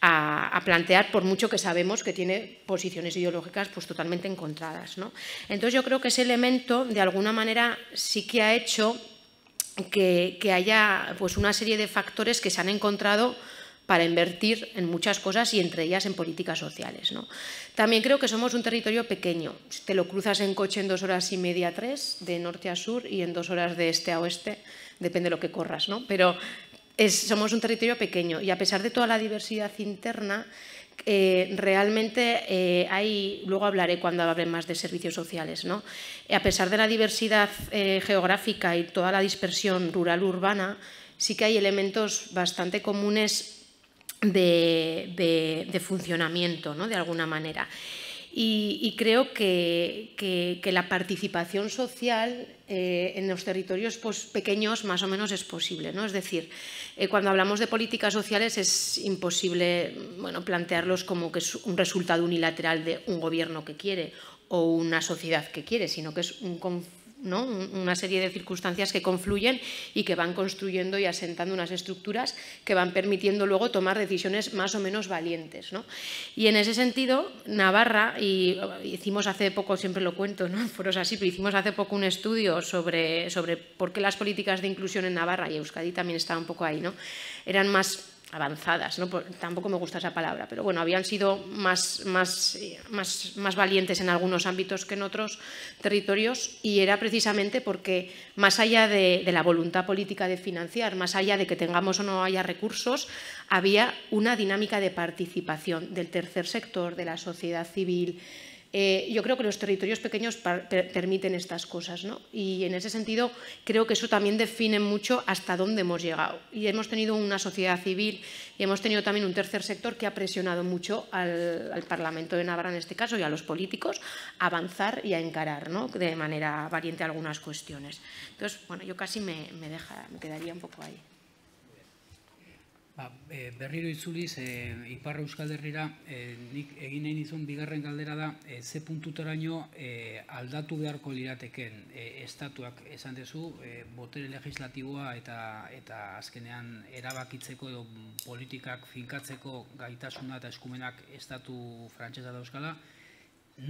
plantear, por mucho que sabemos que tiene posiciones ideológicas pues, totalmente encontradas. ¿no? Entonces yo creo que ese elemento, de alguna manera, sí que ha hecho que, que haya pues, una serie de factores que se han encontrado para invertir en muchas cosas y entre ellas en políticas sociales. ¿no? También creo que somos un territorio pequeño. Te lo cruzas en coche en dos horas y media, tres, de norte a sur y en dos horas de este a oeste, depende de lo que corras. ¿no? Pero somos un territorio pequeño y a pesar de toda la diversidad interna, eh, realmente eh, hay, luego hablaré cuando hable más de servicios sociales, ¿no? a pesar de la diversidad eh, geográfica y toda la dispersión rural-urbana, sí que hay elementos bastante comunes de, funcionamiento, ¿no? de alguna manera. Y, creo que, la participación social eh, en los territorios pues, pequeños más o menos es posible. ¿no? Es decir, eh, cuando hablamos de políticas sociales es imposible bueno, plantearlos como que es un resultado unilateral de un gobierno que quiere o una sociedad que quiere, sino que es un, una serie de circunstancias que confluyen y que van construyendo y asentando unas estructuras que van permitiendo luego tomar decisiones más o menos valientes. Y en ese sentido, Navarra, y hicimos hace poco, siempre lo cuento, ¿no? (laughs) foros así, pero hicimos hace poco un estudio sobre, sobre por qué las políticas de inclusión en Navarra, y Euskadi también estaba un poco ahí, ¿no? eran más avanzadas, ¿no? tampoco me gusta esa palabra, pero bueno, habían sido más, más, más, más, valientes en algunos ámbitos que en otros territorios y era precisamente porque más allá de, de, la voluntad política de financiar, más allá de que tengamos o no haya recursos, había una dinámica de participación del tercer sector, de la sociedad civil, eh, yo creo que los territorios pequeños permiten estas cosas, ¿no? Y en ese sentido creo que eso también define mucho hasta dónde hemos llegado. Y hemos tenido una sociedad civil y hemos tenido también un tercer sector que ha presionado mucho al, Parlamento de Navarra en este caso y a los políticos a avanzar y a encarar, ¿no? De manera valiente algunas cuestiones. Entonces, bueno, yo casi me, me, deja, me quedaría un poco ahí. Ba, e, berriro itzuliz, e, Iparra Euskal Herrira, e, nik egin nahi nizun bigarren galdera da, e, ze puntuteraino e, aldatu beharko lirateken e, estatuak. Esan dezu, e, botere legislatiboa eta eta azkenean erabakitzeko edo politikak finkatzeko gaitasuna eta eskumenak estatu frantsesa da euskala,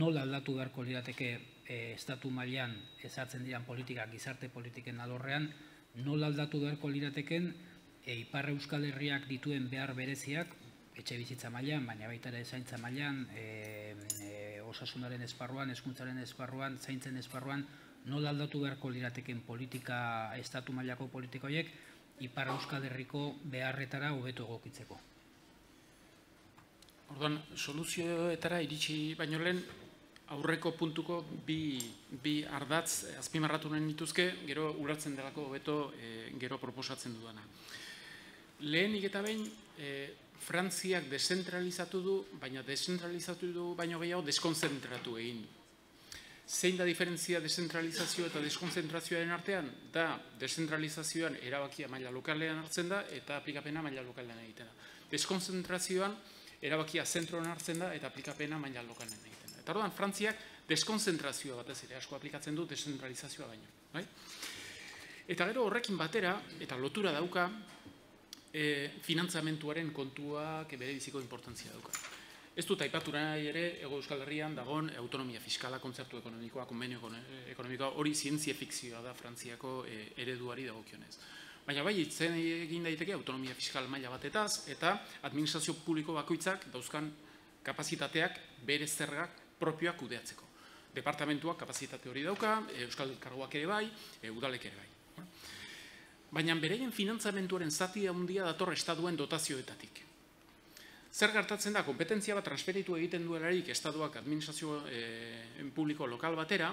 nola aldatu beharko lirateke e, estatu mailan ezartzen diran politikak gizarte politiken alorrean, nola aldatu beharko lirateken e, Ipar Euskal Herriak dituen behar bereziak, etxe bizitza mailan, baina baita ere zaintza mailan, e, e, osasunaren esparruan, eskuntzaren esparruan, zaintzen esparruan, nola aldatu beharko lirateken politika, estatu mailako politika horiek, Ipar Euskal Herriko beharretara hobeto egokitzeko. Orduan, soluzioetara iritsi baino lehen, aurreko puntuko bi, bi ardatz azpimarratu nahi dituzke, gero uratzen delako hobeto e, gero proposatzen dudana. Lehenik eta behin, e, Frantziak desentralizatu du, baina desentralizatu du baino gehiago deskonzentratu egin du. Zein da diferentzia desentralizazio eta deskonzentrazioaren artean? Da, desentralizazioan erabakia maila lokalean hartzen da eta aplikapena maila lokalean egiten da. Deskonzentrazioan erabakia zentroan hartzen da eta aplikapena maila lokalean egiten da. Eta orduan, Frantziak deskonzentrazioa batez ere asko aplikatzen du desentralizazioa baino. Bai? Eta gero horrekin batera, eta lotura dauka, e, finantzamentuaren kontuak bere biziko importantzia dauka. Ez dut aipatu nahi ere, Ego Euskal Herrian dagon autonomia fiskala, kontzertu ekonomikoa, konbenio ekonomikoa, hori zientzia fikzioa da Frantziako e, ereduari dagokionez. Baina bai, itzen egin daiteke autonomia fiskal maila batetaz, eta administrazio publiko bakoitzak dauzkan kapazitateak bere zergak propioak kudeatzeko. Departamentuak kapazitate hori dauka, Euskal Kargoak ere bai, e, udalek ere bai. Baina bereien finantzamentuaren zati handia dator estaduen dotazioetatik. Zer gertatzen da, kompetentzia bat transferitu egiten duelarik estatuak administrazio e, publiko lokal batera,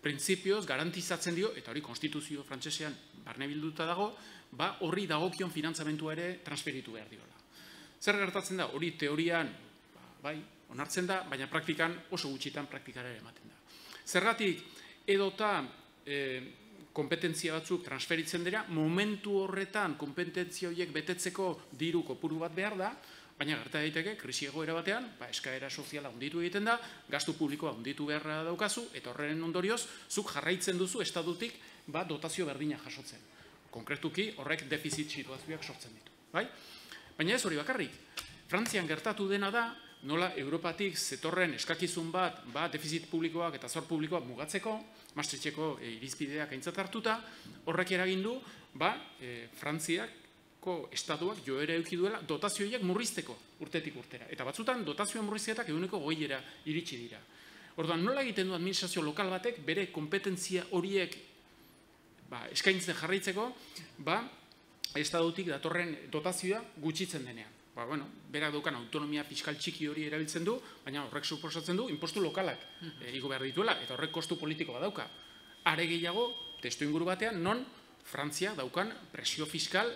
printzipioz garantizatzen dio, eta hori konstituzio frantsesean barne bilduta dago, ba horri dagokion finantzamentua ere transferitu behar diola. Zer gertatzen da, hori teorian, ba, bai, onartzen da, baina praktikan oso gutxitan praktikara ere ematen da. Zergatik, edota e, kompetentzia batzuk transferitzen dira, momentu horretan kompetentzia horiek betetzeko diru kopuru bat behar da, baina gerta daiteke, krisi egoera batean, ba, eskaera soziala hunditu egiten da, gastu publikoa hunditu beharra daukazu, eta horren ondorioz, zuk jarraitzen duzu estadutik ba, dotazio berdina jasotzen. Konkretuki, horrek defizit situazioak sortzen ditu. Bai? Baina ez hori bakarrik, Frantzian gertatu dena da, nola Europatik zetorren eskakizun bat, ba, defizit publikoak eta zor publikoak mugatzeko, mastritxeko e, irizpideak aintzat hartuta, horrek eragindu, ba, e, Frantziak ko estatuak joera euki duela dotazioiak murrizteko urtetik urtera. Eta batzutan dotazioa murrizketak eguneko goiera iritsi dira. Orduan, nola egiten du administrazio lokal batek bere kompetentzia horiek ba, eskaintzen jarraitzeko, ba, estatutik datorren dotazioa gutxitzen denean. Ba, bueno, berak dukan autonomia fiskal txiki hori erabiltzen du, baina horrek suposatzen du impostu lokalak e, igo behar dituela, eta horrek kostu politiko badauka. Are gehiago, testu inguru batean, non Frantzia daukan presio fiskal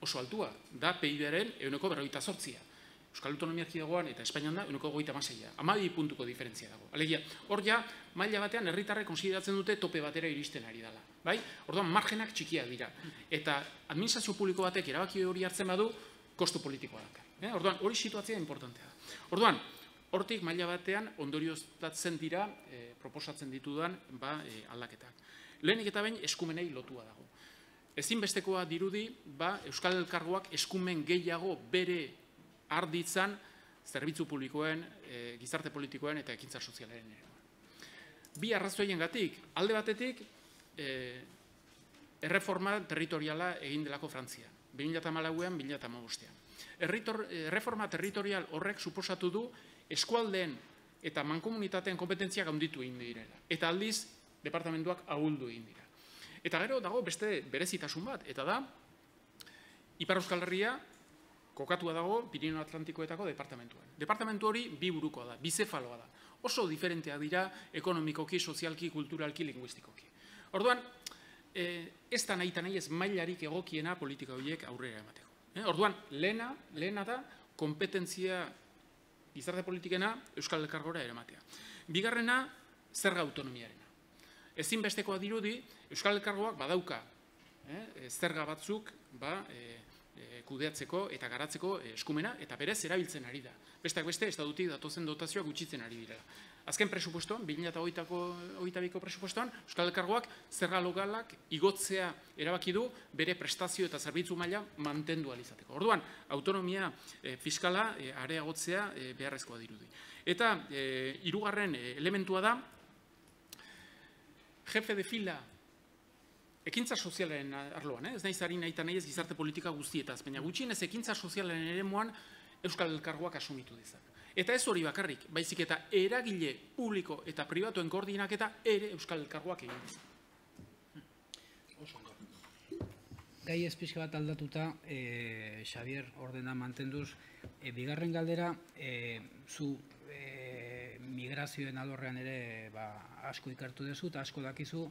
oso altua, da PIB-aren euneko berroita sortzia. Euskal Autonomia Erkidegoan eta Espainian da euneko goita maseia. Amabi puntuko diferentzia dago. Alegia, hor ja, maila batean herritarre konsideratzen dute tope batera iristen ari dela. Bai? Orduan, margenak txikiak dira. Eta administrazio publiko batek erabaki hori hartzen badu, kostu politikoa dakar. Eh? Orduan, hori situazia importantea da. Orduan, hortik maila batean ondorioztatzen dira eh, proposatzen ditudan ba, eh, aldaketak. Lehenik eta behin eskumenei lotua dago ezinbestekoa dirudi, ba, Euskal Elkargoak eskumen gehiago bere arditzan zerbitzu publikoen, e, gizarte politikoen eta ekintza sozialaren ere. Bi arrazoien gatik, alde batetik, e, erreforma territoriala egin delako Frantzia. 2008an, 2008an. Erreforma territorial horrek suposatu du eskualdeen eta mankomunitateen kompetentziak handitu egin direla. Eta aldiz, departamentuak ahuldu egin dira. Eta gero dago beste berezitasun bat, eta da, Ipar Euskal Herria kokatua dago Pirineo Atlantikoetako departamentuan. Departamentu hori bi burukoa da, bizefaloa da. Oso diferentea dira ekonomikoki, sozialki, kulturalki, linguistikoki. Orduan, ez da nahi nahi ez mailarik egokiena politika horiek aurrera emateko. E, orduan, lehena, lehena da, kompetentzia gizarte politikena Euskal Elkargora ere matea. Bigarrena, zerga autonomiarena. Ezinbestekoa dirudi, Euskal Elkargoak badauka eh, zerga batzuk ba, e, kudeatzeko eta garatzeko eskumena eta berez erabiltzen ari da. Besteak beste, estadutik datozen dotazioa gutxitzen ari dira. Azken presupuestoan, 2008ko presupuestoan, Euskal Elkargoak zerga logalak igotzea erabaki du bere prestazio eta zerbitzu maila mantendu alizateko. Orduan, autonomia fiskala e, areagotzea e, beharrezkoa dirudi. Eta hirugarren elementua da, jefe de fila ekintza sozialaren arloan, eh? ez nahi zari nahi eta nahi ez gizarte politika guztietaz, baina gutxien ez ekintza sozialaren ere moan Euskal Elkargoak asumitu dezak. Eta ez hori bakarrik, baizik eta eragile publiko eta pribatuen koordinak eta ere Euskal Elkargoak egin. Gai ez pixka bat aldatuta, e, Xavier ordena mantenduz, e, bigarren galdera, e, zu e, migrazioen alorrean ere ba, asko ikartu dezu eta asko dakizu,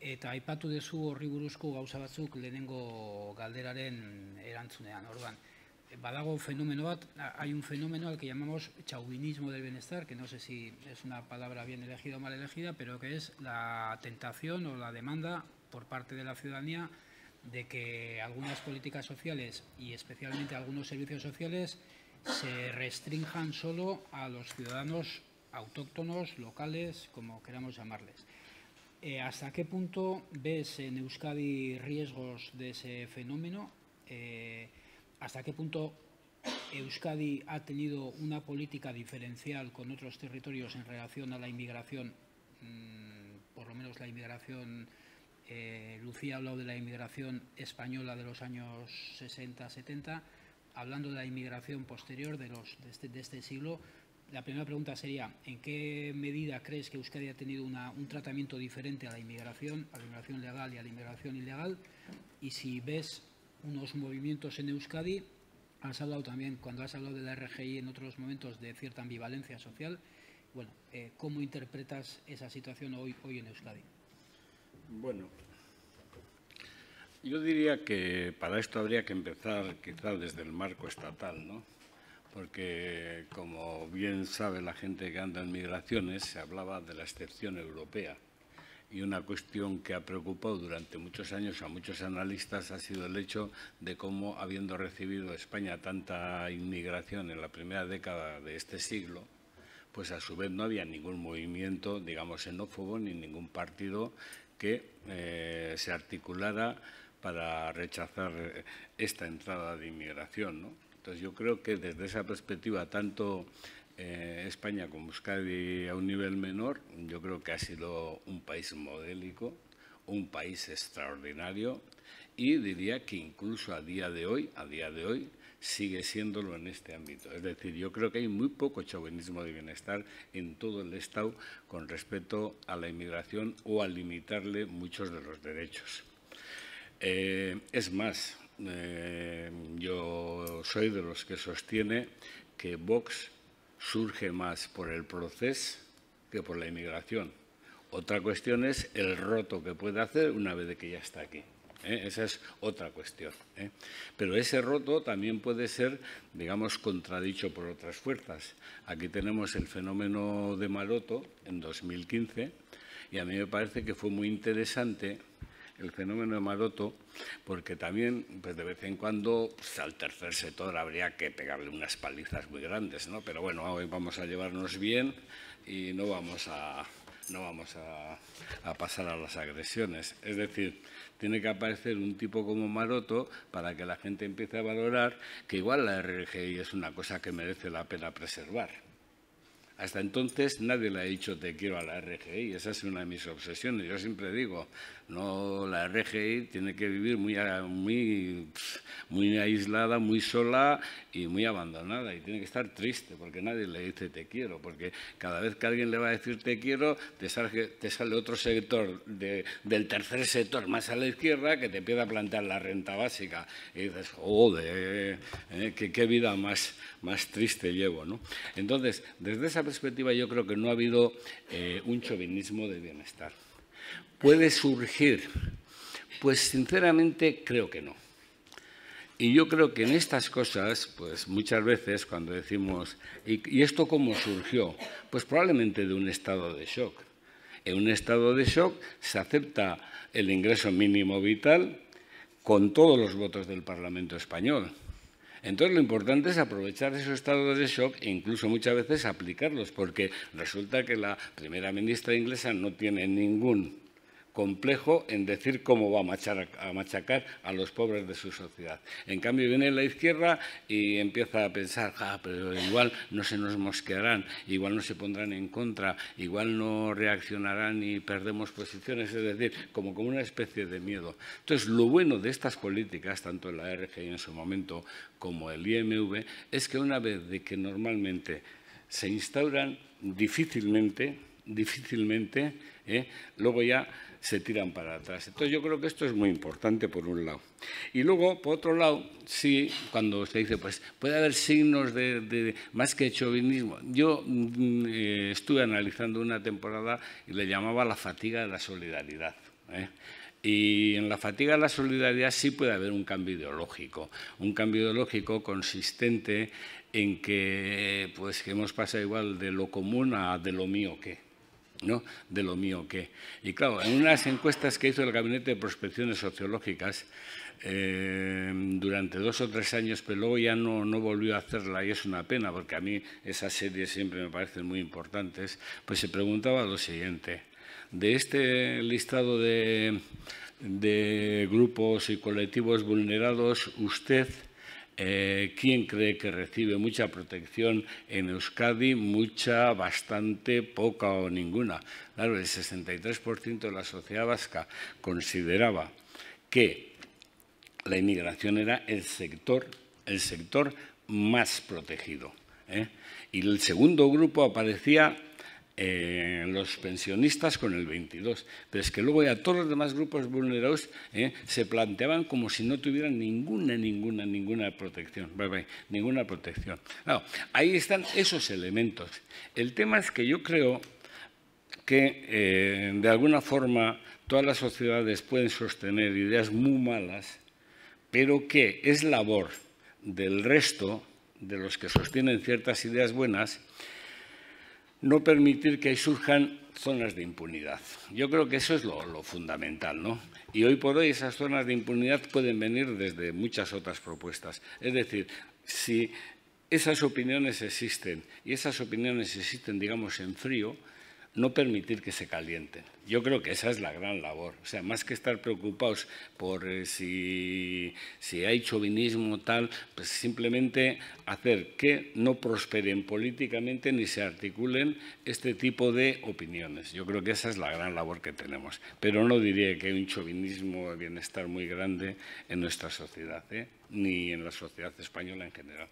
eta aipatu dezu horri buruzko gauza batzuk lehenengo galderaren erantzunean. Orduan, badago fenomeno bat, hay un fenómeno al que llamamos chauvinismo del bienestar, que no sé si es una palabra bien elegida o mal elegida, pero que es la tentación o la demanda por parte de la ciudadanía de que algunas políticas sociales y especialmente algunos servicios sociales se restrinjan solo a los ciudadanos autóctonos, locales, como queramos llamarles. Eh, ¿Hasta qué punto ves en Euskadi riesgos de ese fenómeno? Eh, ¿Hasta qué punto Euskadi ha tenido una política diferencial con otros territorios en relación a la inmigración, mmm, por lo menos la inmigración eh, Lucía ha hablado de la inmigración española de los años 60-70, hablando de la inmigración posterior este, de este siglo, la primera pregunta sería, ¿en qué medida crees que Euskadi ha tenido un tratamiento diferente a la inmigración, a la inmigración legal y a la inmigración ilegal? Y si ves unos movimientos en Euskadi, has hablado también, cuando has hablado de la RGI en otros momentos, de cierta ambivalencia social. Bueno, eh, ¿cómo interpretas esa situación hoy, hoy en Euskadi? Bueno, yo diría que para esto habría que empezar quizá desde el marco estatal, ¿no? porque como bien sabe la gente que anda en migraciones, se hablaba de la excepción europea. Y una cuestión que ha preocupado durante muchos años a muchos analistas ha sido el hecho de cómo, habiendo recibido España tanta inmigración en la primera década de este siglo, pues a su vez no había ningún movimiento, digamos, xenófobo ni ningún partido que eh, se articulara para rechazar esta entrada de inmigración. Entonces yo creo que desde esa perspectiva, tanto eh, España como Euskadi a un nivel menor, yo creo que ha sido un país modélico, un país extraordinario y diría que incluso a día de hoy, a día de hoy, sigue siéndolo en este ámbito. Es decir, yo creo que hay muy poco chauvinismo de bienestar en todo el Estado con respecto a la inmigración o a limitarle muchos de los derechos. Eh, es más, eh, yo soy de los que sostiene que Vox surge más por el proceso que por la inmigración. Otra cuestión es el roto que puede hacer una vez que ya está aquí. ¿eh? Esa es otra cuestión. ¿eh? Pero ese roto también puede ser, digamos, contradicho por otras fuerzas. Aquí tenemos el fenómeno de Maroto en 2015 y a mí me parece que fue muy interesante el fenómeno de Maroto, porque también pues de vez en cuando pues, al tercer sector habría que pegarle unas palizas muy grandes, ¿no? Pero bueno, hoy vamos a llevarnos bien y no vamos a, no vamos a, a, pasar a las agresiones. Es decir, tiene que aparecer un tipo como Maroto para que la gente empiece a valorar que igual la RGI es una cosa que merece la pena preservar. Hasta entonces nadie le ha dicho te quiero a la RGI, esa es una de mis obsesiones. Yo siempre digo, no, la RGI tiene que vivir muy, muy, muy aislada, muy sola y muy abandonada y tiene que estar triste porque nadie le dice te quiero, porque cada vez que alguien le va a decir te quiero, te sale, te sale otro sector de, del tercer sector más a la izquierda que te empieza a plantear la renta básica y dices, joder, eh, qué, qué vida más, más triste llevo. ¿no? Entonces, desde esa perspectiva yo creo que no ha habido eh, un chauvinismo de bienestar. ¿Puede surgir? Pues sinceramente creo que no. Y yo creo que en estas cosas, pues muchas veces cuando decimos, ¿y, ¿y esto cómo surgió? Pues probablemente de un estado de shock. En un estado de shock se acepta el ingreso mínimo vital con todos los votos del Parlamento español. Entonces, lo importante es aprovechar esos estados de shock e incluso muchas veces aplicarlos, porque resulta que la primera ministra inglesa no tiene ningún complejo en decir cómo va a machacar, a los pobres de su sociedad. En cambio, viene la izquierda y empieza a pensar, ah, pero igual no se nos mosquearán, igual no se pondrán en contra, igual no reaccionarán y perdemos posiciones, es decir, como, como una especie de miedo. Entonces, lo bueno de estas políticas, tanto la RGI en su momento como el IMV, es que una vez de que normalmente se instauran difícilmente, difícilmente, ¿eh? luego ya se tiran para atrás. Entonces yo creo que esto es muy importante por un lado. Y luego, por otro lado, sí, cuando se dice, pues puede haber signos de, más que chauvinismo. Yo mm, eh, estuve analizando una temporada y le llamaba la fatiga de la solidaridad. ¿eh? Y en la fatiga de la solidaridad sí puede haber un cambio ideológico, un cambio ideológico consistente en que, pues, que hemos pasado igual de lo común a de lo mío que. ¿No? de lo mío que. Y claro, en unas encuestas que hizo el Gabinete de Prospecciones Sociológicas eh, durante dos o tres años, pero luego ya no, no volvió a hacerla y es una pena porque a mí esas series siempre me parecen muy importantes, pues se preguntaba lo siguiente, de este listado de, de grupos y colectivos vulnerados, usted Eh, ¿Quién cree que recibe mucha protección en Euskadi? Mucha, bastante, poca o ninguna. Claro, el 63% de la sociedad vasca consideraba que la inmigración era el sector, el sector más protegido. ¿eh? Y el segundo grupo aparecía eh, los pensionistas con el 22. Pero es que luego ya todos los demás grupos vulnerados eh, se planteaban como si no tuvieran ninguna, ninguna, ninguna protección. ninguna protección. ahí están esos elementos. El tema es que yo creo que eh, de alguna forma todas las sociedades pueden sostener ideas muy malas, pero que es labor del resto, de los que sostienen ciertas ideas buenas, no permitir que surjan zonas de impunidad. Yo creo que eso es lo, fundamental, ¿no? Y hoy por hoy esas zonas de impunidad pueden venir desde muchas otras propuestas. Es decir, si esas opiniones existen y esas opiniones existen, digamos, en frío, no permitir que se calienten. Yo creo que esa es la gran labor. O sea, más que estar preocupados por eh, si, si, hay chauvinismo tal, pues simplemente hacer que no prosperen políticamente ni se articulen este tipo de opiniones. Yo creo que esa es la gran labor que tenemos. Pero no diría que hay un chauvinismo de bienestar muy grande en nuestra sociedad, ¿eh? ni en la sociedad española en general.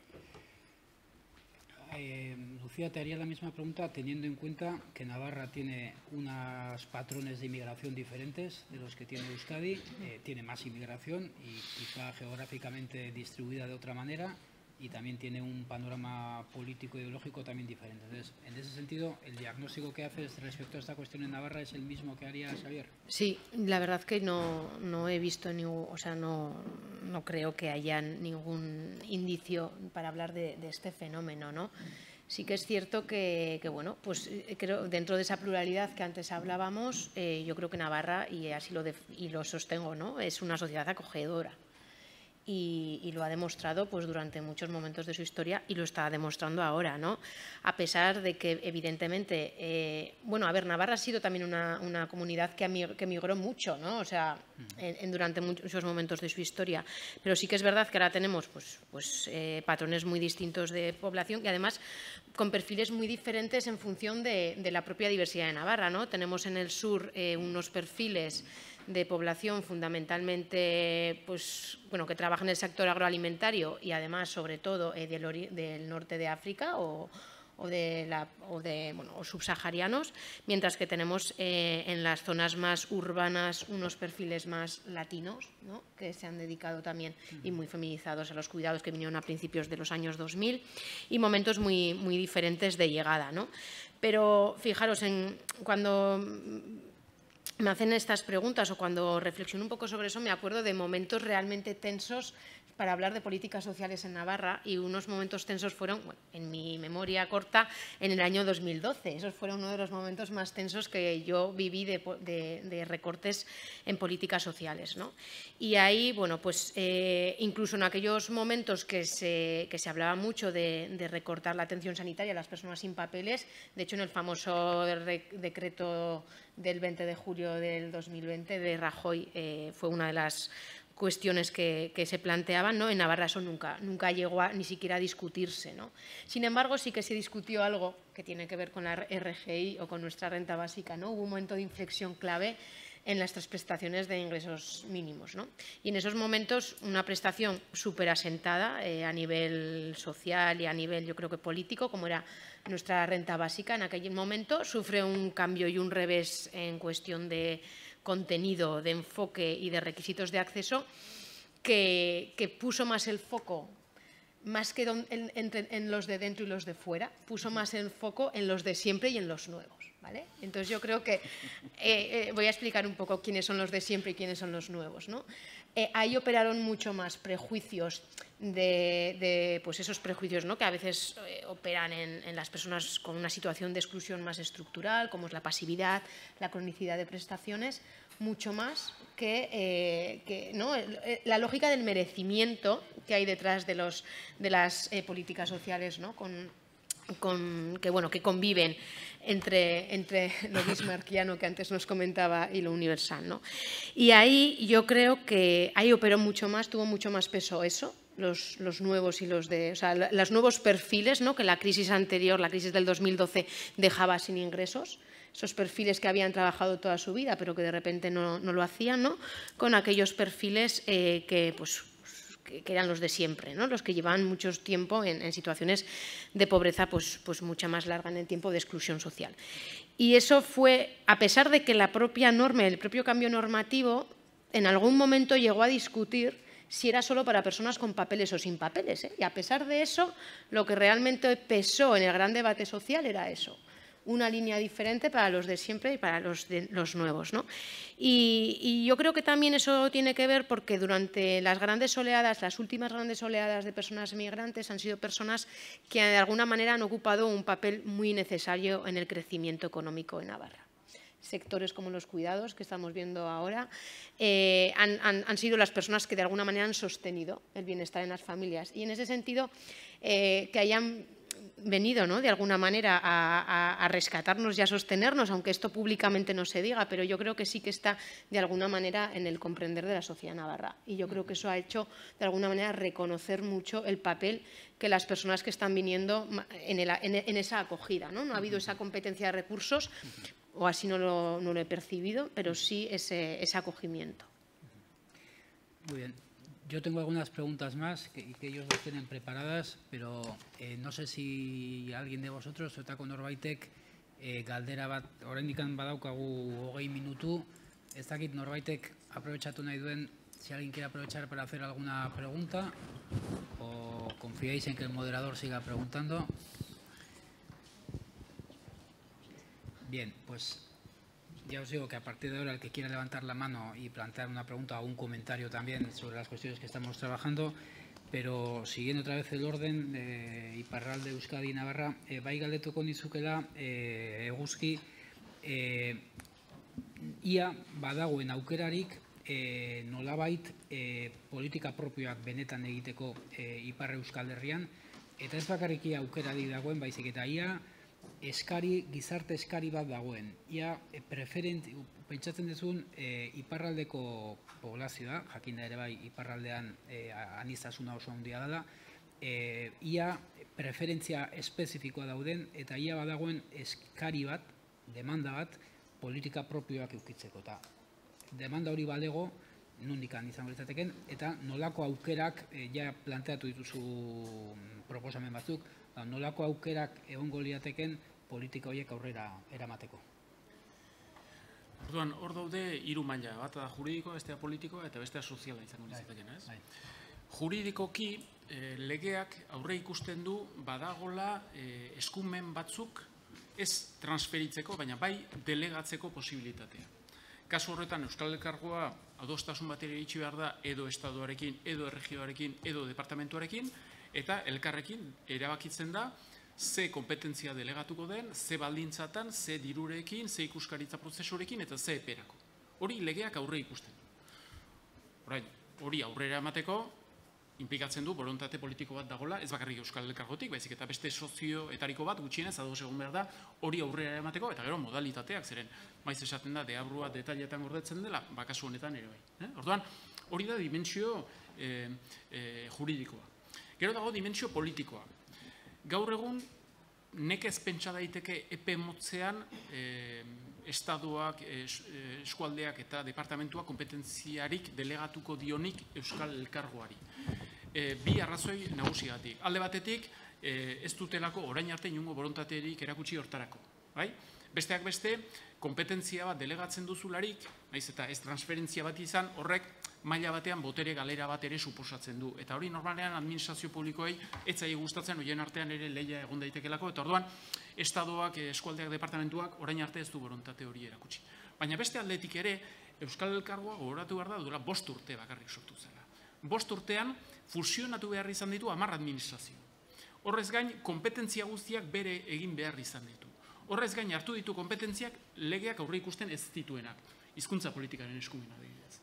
Eh, Lucía, te haría la misma pregunta teniendo en cuenta que Navarra tiene unos patrones de inmigración diferentes de los que tiene Euskadi, eh, tiene más inmigración y quizá geográficamente distribuida de otra manera y también tiene un panorama político ideológico también diferente. Entonces, en ese sentido, ¿el diagnóstico que haces respecto a esta cuestión en Navarra es el mismo que haría Xavier? Sí, la verdad que no, no he visto, ni, o sea, no, no creo que haya ningún indicio para hablar de, este fenómeno, ¿no? Sí que es cierto que, bueno, pues eh, creo, dentro de esa pluralidad que antes hablábamos, eh, yo creo que Navarra, y así lo, y lo sostengo, ¿no? es una sociedad acogedora y, lo ha demostrado pues, durante muchos momentos de su historia y lo está demostrando ahora, ¿no? A pesar de que, evidentemente, eh, bueno, a ver, Navarra ha sido también una, comunidad que, que, migró mucho, ¿no? O sea, en, durante muchos momentos de su historia. Pero sí que es verdad que ahora tenemos pues, pues, eh, patrones muy distintos de población y además con perfiles muy diferentes en función de, la propia diversidad de Navarra, ¿no? Tenemos en el sur eh, unos perfiles de población fundamentalmente pues, bueno, que trabaja en el sector agroalimentario y además, sobre todo, eh, del, norte de África o, o de bueno, subsaharianos, mientras que tenemos eh, en las zonas más urbanas unos perfiles más latinos, ¿no? que se han dedicado también y muy feminizados a los cuidados que vinieron a principios de los años 2000 y momentos muy, muy diferentes de llegada. ¿no? Pero fijaros, en, cuando me hacen estas preguntas o cuando reflexiono un poco sobre eso me acuerdo de momentos realmente tensos para hablar de políticas sociales en Navarra y unos momentos tensos fueron, en mi memoria corta, en el año 2012. Esos fueron uno de los momentos más tensos que yo viví de, recortes en políticas sociales. ¿no? Y ahí, bueno, pues eh, incluso en aquellos momentos que se, que se hablaba mucho de, recortar la atención sanitaria a las personas sin papeles, de hecho en el famoso decreto del 20 de julio del 2020 de Rajoy eh, fue una de las cuestiones que, se planteaban, ¿no? En Navarra eso nunca, nunca llegó a ni siquiera a discutirse, ¿no? Sin embargo, sí que se discutió algo que tiene que ver con la RGI o con nuestra renta básica, ¿no? Hubo un momento de inflexión clave en las prestaciones de ingresos mínimos. ¿no? Y en esos momentos una prestación súper asentada eh, a nivel social y a nivel, yo creo que político, como era nuestra renta básica en aquel momento, sufre un cambio y un revés en cuestión de contenido, de enfoque y de requisitos de acceso que, puso más el foco más que en, los de dentro y los de fuera, puso más el foco en los de siempre y en los nuevos. ¿vale? Entonces yo creo que eh, eh, voy a explicar un poco quiénes son los de siempre y quiénes son los nuevos. ¿no? Eh, ahí operaron mucho más prejuicios de, pues esos prejuicios ¿no? que a veces operan en, las personas con una situación de exclusión más estructural, como es la pasividad, la cronicidad de prestaciones, mucho más que, eh, ¿no? la lógica del merecimiento que hay detrás de, los, de las eh, políticas sociales ¿no? con, con, que, bueno, que conviven entre, entre (laughs) lo bismarckiano que antes nos comentaba y lo universal. ¿no? Y ahí yo creo que ahí operó mucho más, tuvo mucho más peso eso, los, los, nuevos y los de, o sea, los nuevos perfiles, ¿no? que la crisis anterior, la crisis del 2012, dejaba sin ingresos esos perfiles que habían trabajado toda su vida, pero que de repente no, no lo hacían, ¿no? con aquellos perfiles eh, que, pues, que, eran los de siempre, ¿no? los que llevaban mucho tiempo en, situaciones de pobreza pues, pues mucha más larga en el tiempo de exclusión social. Y eso fue, a pesar de que la propia norma, el propio cambio normativo, en algún momento llegó a discutir si era solo para personas con papeles o sin papeles. ¿eh? Y a pesar de eso, lo que realmente pesó en el gran debate social era eso, una línea diferente para los de siempre y para los, de, los nuevos. ¿no? Y, yo creo que también eso tiene que ver porque durante las grandes oleadas, las últimas grandes oleadas de personas migrantes han sido personas que de alguna manera han ocupado un papel muy necesario en el crecimiento económico en Navarra sectores como los cuidados que estamos viendo ahora, eh, han, han, han, sido las personas que de alguna manera han sostenido el bienestar en las familias. Y en ese sentido, eh, que hayan venido ¿no? de alguna manera a, rescatarnos y a sostenernos, aunque esto públicamente no se diga, pero yo creo que sí que está de alguna manera en el comprender de la sociedad navarra. Y yo creo que eso ha hecho de alguna manera reconocer mucho el papel que las personas que están viniendo en, esa acogida. ¿no? ha habido esa competencia de recursos, o así no lo, no lo he percibido, pero sí ese, ese, acogimiento. Muy bien. Yo tengo algunas preguntas más que, que ellos las tienen preparadas, pero eh, no sé si alguien de vosotros, Zotako Norbaitek, eh, galdera bat, oraindik badaukagu hogei minutu, ez dakit Norbaitek aprovechatu nahi duen, si alguien quiere aprovechar para hacer alguna pregunta, o confiáis en que el moderador siga preguntando. Bien, pues ya os digo que a partir de ahora el que quiera levantar la mano y plantear una pregunta o un comentario también sobre las cuestiones que estamos trabajando, pero siguiendo otra vez el orden, eh, Iparralde, Euskadi, Navarra, eh, bai galdetuko nizukela, eh, eguzki, eh, ia badagoen aukerarik eh, nolabait eh, politika propioak benetan egiteko eh, Ipar Euskal Herrian, eta ez bakarriki aukerari dagoen, baizik eta ia, eskari, gizarte eskari bat dagoen. Ia, e, preferent, pentsatzen duzun, e, iparraldeko poblazioa, jakinda ere bai, iparraldean e, aniztasuna oso handia dela, e, ia preferentzia espezifikoa dauden, eta ia badagoen eskari bat, demanda bat, politika propioak eukitzeko. Ta, demanda hori balego, nundikan izango litzateken, eta nolako aukerak, e, ja planteatu dituzu proposamen batzuk, ba, nolako aukerak egongo liateken politika horiek aurrera eramateko. Orduan, hor daude hiru maila, bat da juridiko, bestea politikoa eta bestea soziala izango bai, litzateken, ez? Bai. Juridikoki eh, legeak aurre ikusten du badagola eh, eskumen batzuk ez transferitzeko, baina bai delegatzeko posibilitatea. Kasu horretan Euskal Elkargoa adostasun batera iritsi behar da edo estadoarekin, edo erregioarekin, edo departamentuarekin, eta elkarrekin erabakitzen da ze kompetentzia delegatuko den, ze baldintzatan, ze dirurekin, ze ikuskaritza prozesurekin eta ze eperako. Hori legeak aurre ikusten. Horain, hori aurrera emateko, implikatzen du borontate politiko bat dagola, ez bakarrik Euskal Elkargotik, baizik eta beste sozioetariko bat gutxienez ados egon behar da hori aurrera emateko, eta gero modalitateak, zeren maiz esaten da, deabrua detailetan gordetzen dela, bakasu honetan ere bai. Eh? Orduan, hori da dimensio eh, eh, juridikoa. Gero dago dimentsio politikoa. Gaur egun, nekez pentsa daiteke epe motzean eh, estaduak, eskualdeak eta departamentuak kompetentziarik delegatuko dionik Euskal Elkargoari. E, bi arrazoi nagusigatik. Alde batetik, e, ez dutelako orain arte inungo borontaterik erakutsi hortarako. Bai? Besteak beste, kompetentzia bat delegatzen duzularik, naiz eta ez transferentzia bat izan, horrek maila batean botere galera bat ere suposatzen du. Eta hori normalean administrazio publikoei etzai gustatzen hoien artean ere leia egon daitekelako, eta orduan, estadoak, eskualdeak, departamentuak, orain arte ez du borontate hori erakutsi. Baina beste aldetik ere, Euskal Elkargoa gogoratu behar da, duela bost urte bakarrik sortu zela. Bost urtean, fusionatu behar izan ditu amar administrazio. Horrez gain, kompetentzia guztiak bere egin behar izan ditu. Horrez gain, hartu ditu kompetentziak legeak aurre ikusten ez dituenak. Hizkuntza politikaren eskumena adibidez.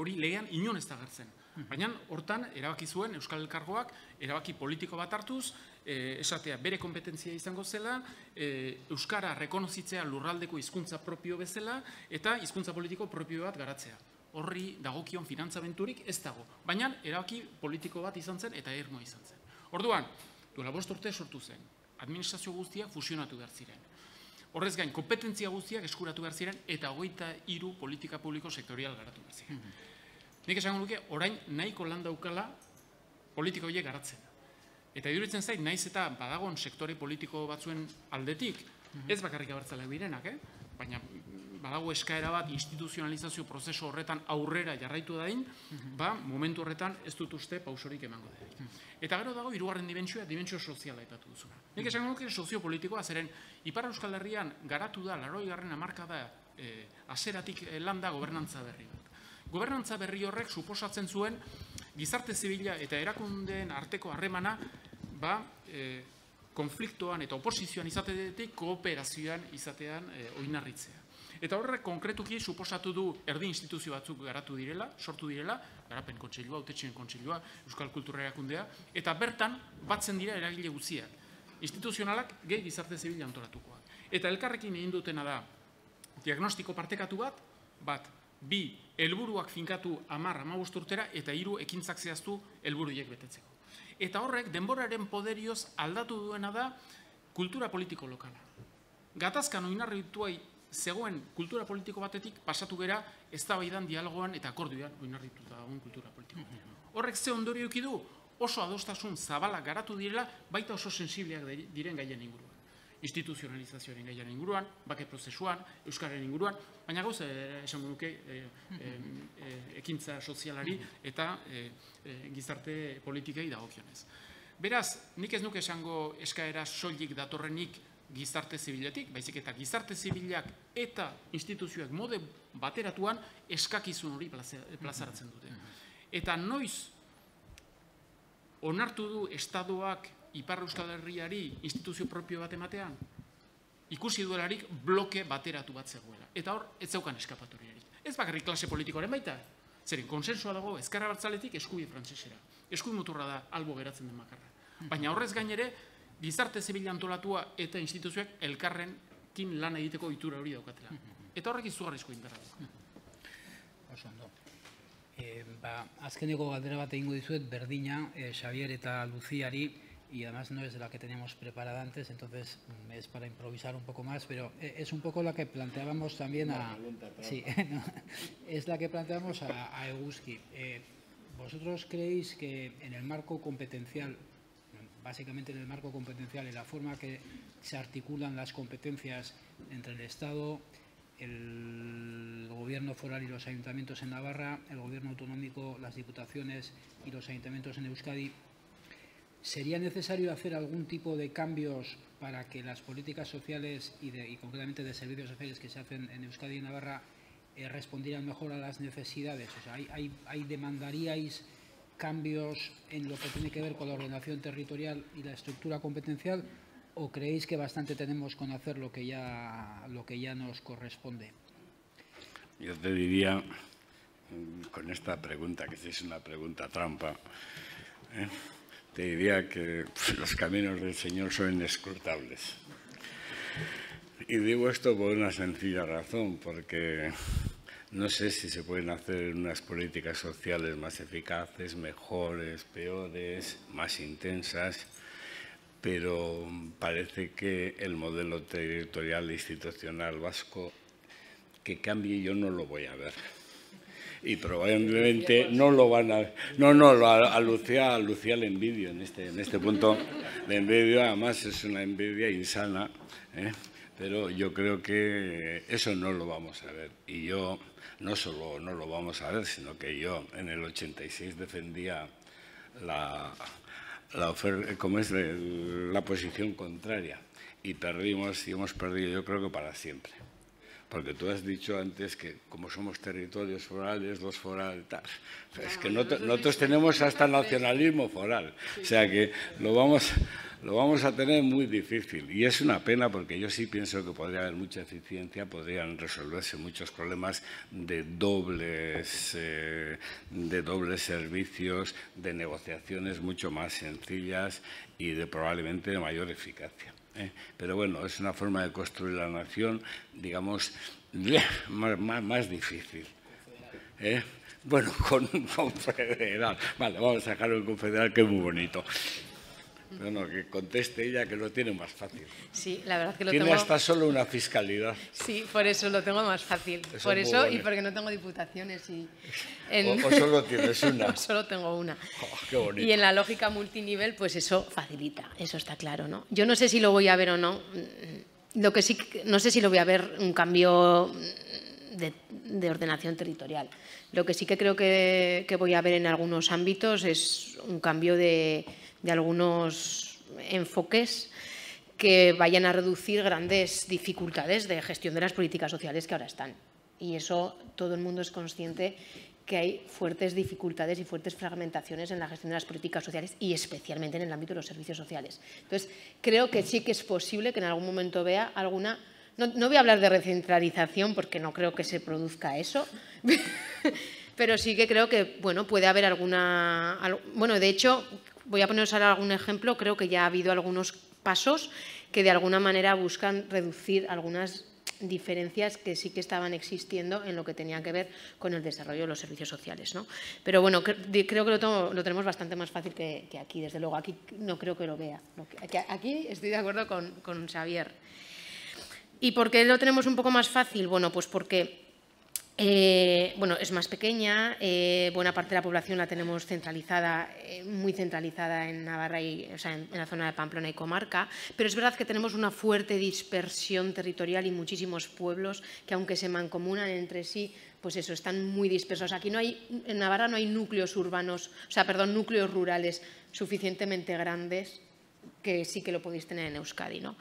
Hori legean inon ez da gertzen. Baina hortan erabaki zuen Euskal Elkargoak erabaki politiko bat hartuz, e, esatea bere kompetentzia izango zela, e, Euskara rekonozitzea lurraldeko hizkuntza propio bezala eta hizkuntza politiko propio bat garatzea. horri dagokion finantzabenturik ez dago. Baina erabaki politiko bat izan zen eta irmoa izan zen. Orduan, duela bost urte sortu zen, administrazio guztiak fusionatu behar ziren. Horrez gain, kompetentzia guztiak eskuratu behar ziren eta hogeita hiru politika publiko sektorial garatu behar ziren. Nik esango nuke, orain nahiko lan daukala politiko horiek garatzen. Eta iduritzen zait, naiz eta badagon sektore politiko batzuen aldetik, ez bakarrik abertzaleak birenak, eh? baina badago eskaera bat instituzionalizazio prozesu horretan aurrera jarraitu dain, ba, momentu horretan ez dut uste pausorik emango da. Eta gero dago, hirugarren dimentsioa, dimentsio soziala epatu duzuna. Nik esango nuke soziopolitikoa, zeren Ipar Euskal Herrian garatu da, laroi garren amarka da, eh, azeratik eh, landa gobernantza berri bat. Gobernantza berri horrek suposatzen zuen gizarte zibila eta erakundeen arteko harremana ba, e, konfliktoan eta oposizioan izateetik kooperazioan izatean e, oinarritzea. Eta horrek konkretuki suposatu du erdi instituzio batzuk garatu direla, sortu direla, garapen kontseilua, autetxien kontseilua, Euskal Kultura erakundea, eta bertan batzen dira eragile guztiak. Instituzionalak gehi gizarte zibila antolatukoak. Eta elkarrekin egin dutena da diagnostiko partekatu bat, bat, bi, helburuak finkatu amar, amabust urtera, eta hiru ekintzak zehaztu helburuiek betetzeko. Eta horrek, denboraren poderioz aldatu duena da kultura politiko lokala. Gatazkan oinarrituai zegoen kultura politiko batetik pasatu gera eztabaidan dialogoan eta akordioan oinarrituta dagoen kultura politiko. Horrek ze ondorio du oso adostasun zabala garatu direla baita oso sensibleak diren gaien inguruan instituzionalizazioaren gaian inguruan, bake prozesuan, Euskararen inguruan, baina gauz, eh, esan nuke, eh, eh, ekintza sozialari eta gizarte politikei dagokionez. Beraz, nik ez nuke esango eskaera soilik datorrenik gizarte zibiletik, baizik eta gizarte zibilak eta instituzioak mode bateratuan eskakizun hori plazaratzen dute. Eta noiz onartu du estadoak Ipar Euskal Herriari instituzio propio bat ematean, ikusi duelarik bloke bateratu bat zegoela. Eta hor, ez zeukan eskapatoriarik. Ez bakarrik klase politikoaren baita, zerin konsensua dago ezkarra bertzaletik eskubi frantzesera. Eskubi muturra da albo geratzen den makarra. Baina horrez gainere, gizarte zibil antolatua eta instituzioak elkarren kin lan egiteko itura hori daukatela. Eta horrek izugarrizko indarra. E, ba, azkeneko galdera bat egingo dizuet, berdina, e, Xavier eta Luziari, y además no es la que teníamos preparada antes, entonces mm, es para improvisar un poco más, pero eh, es un poco la que planteábamos también a... Sí, (laughs) es la que planteamos a, a Eguski. Eh, ¿Vosotros creéis que en el marco competencial, básicamente en el marco competencial, en la forma que se articulan las competencias entre el Estado, el gobierno foral y los ayuntamientos en Navarra, el gobierno autonómico, las diputaciones y los ayuntamientos en Euskadi, ¿Sería necesario hacer algún tipo de cambios para que las políticas sociales y, concretamente de servicios sociales que se hacen en Euskadi y Navarra eh, respondieran mejor a las necesidades? O sea, ¿hay, demandaríais cambios en lo que tiene que ver con la ordenación territorial y la estructura competencial o creéis que bastante tenemos con hacer lo que ya, lo que ya nos corresponde? Yo te diría, con esta pregunta, que es una pregunta trampa, ¿eh? te diría que los caminos del Señor son inescrutables. Y digo esto por una sencilla razón, porque no sé si se pueden hacer unas políticas sociales más eficaces, mejores, peores, más intensas, pero parece que el modelo territorial e institucional vasco que cambie yo no lo voy a ver y probablemente no lo van a... No, no, a, Lucía, a Lucía le envidio en este, en este punto. Le envidio, además es una envidia insana, ¿eh? pero yo creo que eso no lo vamos a ver. Y yo no solo no lo vamos a ver, sino que yo en el 86 defendía la, la, como es, la posición contraria. Y perdimos y hemos perdido yo creo que para siempre porque tú has dicho antes que como somos territorios forales, los forales, tal, es que nosotros tenemos hasta nacionalismo foral, o sea que lo vamos, lo vamos a tener muy difícil. Y es una pena porque yo sí pienso que podría haber mucha eficiencia, podrían resolverse muchos problemas de dobles, eh, de dobles servicios, de negociaciones mucho más sencillas y de probablemente de mayor eficacia. ¿Eh? pero bueno, es una forma de construir la nación, digamos, más, más, difícil. ¿eh? Bueno, (laughs) con un confederal. Vale, vamos a sacar un confederal que es muy bonito. Bueno, que conteste ella que lo tiene más fácil. Sí, la verdad que lo tiene tengo... hasta solo una fiscalidad. Sí, por eso lo tengo más fácil. Eso por es eso y porque no tengo diputaciones y... (laughs) O- o solo tienes una. (laughs) No, solo tengo una. (laughs) Oh, qué bonito. Y en la lógica multinivel, pues eso facilita, eso está claro, ¿no? Yo no sé si lo voy a ver o no. mm, Lo que sí, no sé si lo voy a ver un cambio mm, de, de ordenación territorial. Lo que sí que creo que, que voy a ver en algunos ámbitos es un cambio de, de algunos enfoques que vayan a reducir grandes dificultades de gestión de las políticas sociales que ahora están. Y eso todo el mundo es consciente que hay fuertes dificultades y fuertes fragmentaciones en la gestión de las políticas sociales y especialmente en el ámbito de los servicios sociales. Entonces, creo que sí que es posible que en algún momento vea alguna... No, no voy a hablar de recentralización porque no creo que se produzca eso, (laughs) pero sí que creo que bueno, puede haber alguna... al- Bueno, de hecho, voy a poneros ahora algún ejemplo, creo que ya ha habido algunos pasos que de alguna manera buscan reducir algunas diferencias que sí que estaban existiendo en lo que tenía que ver con el desarrollo de los servicios sociales. ¿no? Pero bueno, creo que lo, tenemos bastante más fácil que, aquí, desde luego. Aquí no creo que lo vea. Aquí estoy de acuerdo con, con Xavier. ¿Y por qué lo tenemos un poco más fácil? Bueno, pues porque eh, bueno, es más pequeña, eh, buena parte de la población la tenemos centralizada, eh, muy centralizada en Navarra y o sea, en, en la zona de Pamplona y comarca, pero es verdad que tenemos una fuerte dispersión territorial y muchísimos pueblos que aunque se mancomunan entre sí, pues eso, están muy dispersos. Aquí no hay, en Navarra no hay núcleos urbanos, o sea, perdón, núcleos rurales suficientemente grandes que sí que lo podéis tener en Euskadi. ¿no?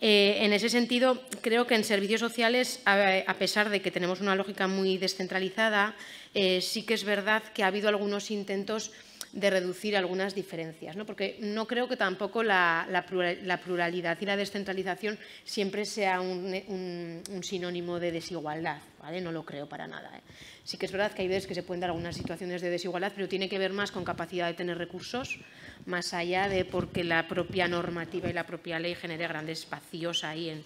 Eh, en ese sentido, creo que en servicios sociales, a, pesar de que tenemos una lógica muy descentralizada, eh, sí que es verdad que ha habido algunos intentos de reducir algunas diferencias, ¿no? porque no creo que tampoco la, la plural- la pluralidad y la descentralización siempre sea un sinónimo de desigualdad, ¿vale? no lo creo para nada. ¿eh? Sí que es verdad que hay veces que se pueden dar algunas situaciones de desigualdad, pero tiene que ver más con capacidad de tener recursos, más allá de porque la propia normativa y la propia ley genere grandes vacíos ahí en,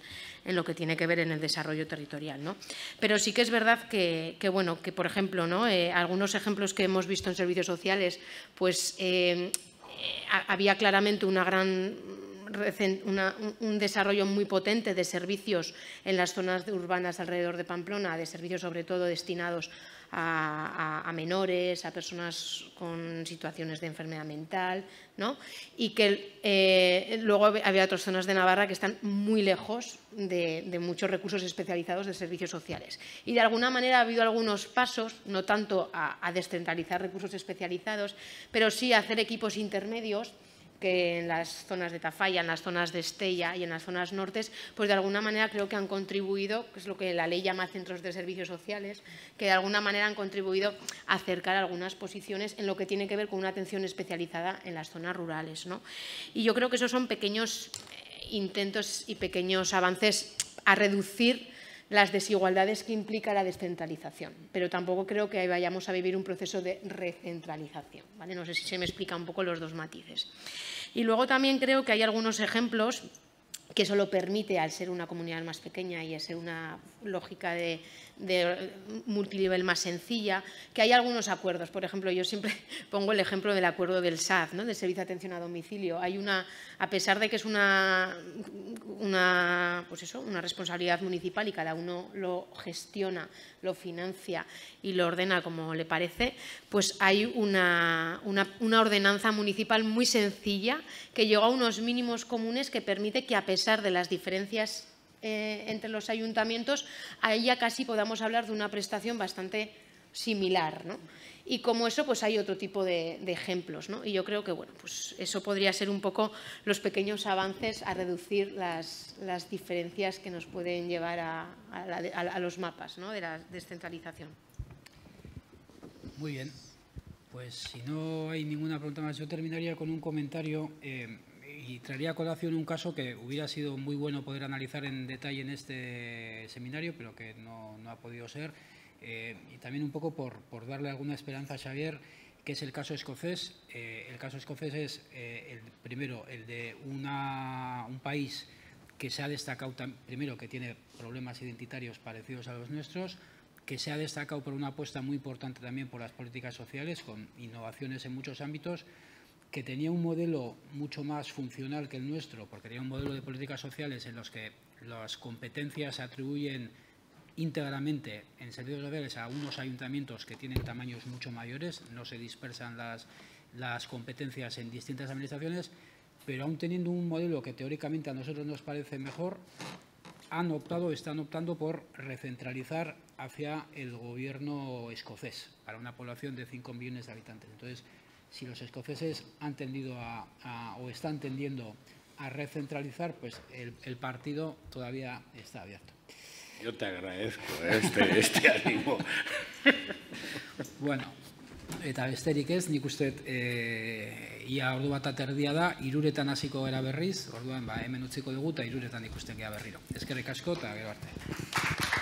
en lo que tiene que ver en el desarrollo territorial. ¿no? Pero sí que es verdad que, bueno, que por ejemplo, ¿no? Eh, algunos ejemplos que hemos visto en servicios sociales, pues eh, eh, ha- había claramente una gran un- desarrollo muy potente de servicios en las zonas urbanas alrededor de Pamplona, de servicios sobre todo destinados a, menores, a personas con situaciones de enfermedad mental, ¿no? y que eh, luego hab- había otras zonas de Navarra que están muy lejos de, de muchos recursos especializados de servicios sociales. Y de alguna manera ha habido algunos pasos, no tanto a, a descentralizar recursos especializados, pero sí a hacer equipos intermedios que en las zonas de Tafalla, en las zonas de Estella y en las zonas nortes, pues de alguna manera creo que han contribuido, que es lo que la ley llama centros de servicios sociales, que de alguna manera han contribuido a acercar algunas posiciones en lo que tiene que ver con una atención especializada en las zonas rurales. ¿no? Y yo creo que esos son pequeños eh, intentos y pequeños avances a reducir las desigualdades que implica la descentralización, pero tampoco creo que vayamos a vivir un proceso de recentralización. ¿vale? No sé si se me explica un poco los dos matices. Y luego también creo que hay algunos ejemplos que eso lo permite al ser una comunidad más pequeña y al ser una lógica de, de multinivel más sencilla, que hay algunos acuerdos. Por ejemplo, yo siempre (laughs) pongo el ejemplo del acuerdo del SAD, ¿no? del Servicio de Atención a Domicilio. Hay una, a pesar de que es una, una, pues eso, una responsabilidad municipal y cada uno lo gestiona, lo financia y lo ordena como le parece, pues hay una, una, una ordenanza municipal muy sencilla que llega a unos mínimos comunes que permite que a pesar de las diferencias eh, entre los ayuntamientos, ahí ya casi podamos hablar de una prestación bastante similar. ¿no? Y como eso, pues hay otro tipo de, ejemplos. ¿no? Y yo creo que bueno, pues eso podría ser un poco los pequeños avances a reducir las, diferencias que nos pueden llevar a, la los mapas de la descentralización. Muy bien. Pues si no hay ninguna pregunta más, yo terminaría con un comentario eh, y traería a colación un caso que hubiera sido muy bueno poder analizar en detalle en este seminario, pero que no, no ha podido ser. Eh, y también un poco por, por darle alguna esperanza a Xavier, que es el caso escocés. Eh, el caso escocés es, eh, el primero, el de una, un país que se ha destacado, primero, que tiene problemas identitarios parecidos a los nuestros, que se ha destacado por una apuesta muy importante también por las políticas sociales, con innovaciones en muchos ámbitos, que tenía un modelo mucho más funcional que el nuestro, porque tenía un modelo de políticas sociales en los que las competencias se atribuyen íntegramente en servicios sociales a unos ayuntamientos que tienen tamaños mucho mayores, no se dispersan las, las competencias en distintas administraciones, pero aún teniendo un modelo que teóricamente a nosotros nos parece mejor, han optado, están optando por recentralizar hacia el gobierno escocés, para una población de 5 millones de habitantes. Entonces, si los escoceses han tendido a, o están tendiendo a recentralizar, pues el, el partido todavía está abierto. Yo te agradezco este, (laughs) este ánimo. (laughs) bueno, eta besterik ez, nik uste e, ia ordu bat aterdia da, iruretan hasiko gara berriz, orduan ba, hemen utziko dugu eta iruretan ikusten berriro. Ezkerrik asko eta gero arte.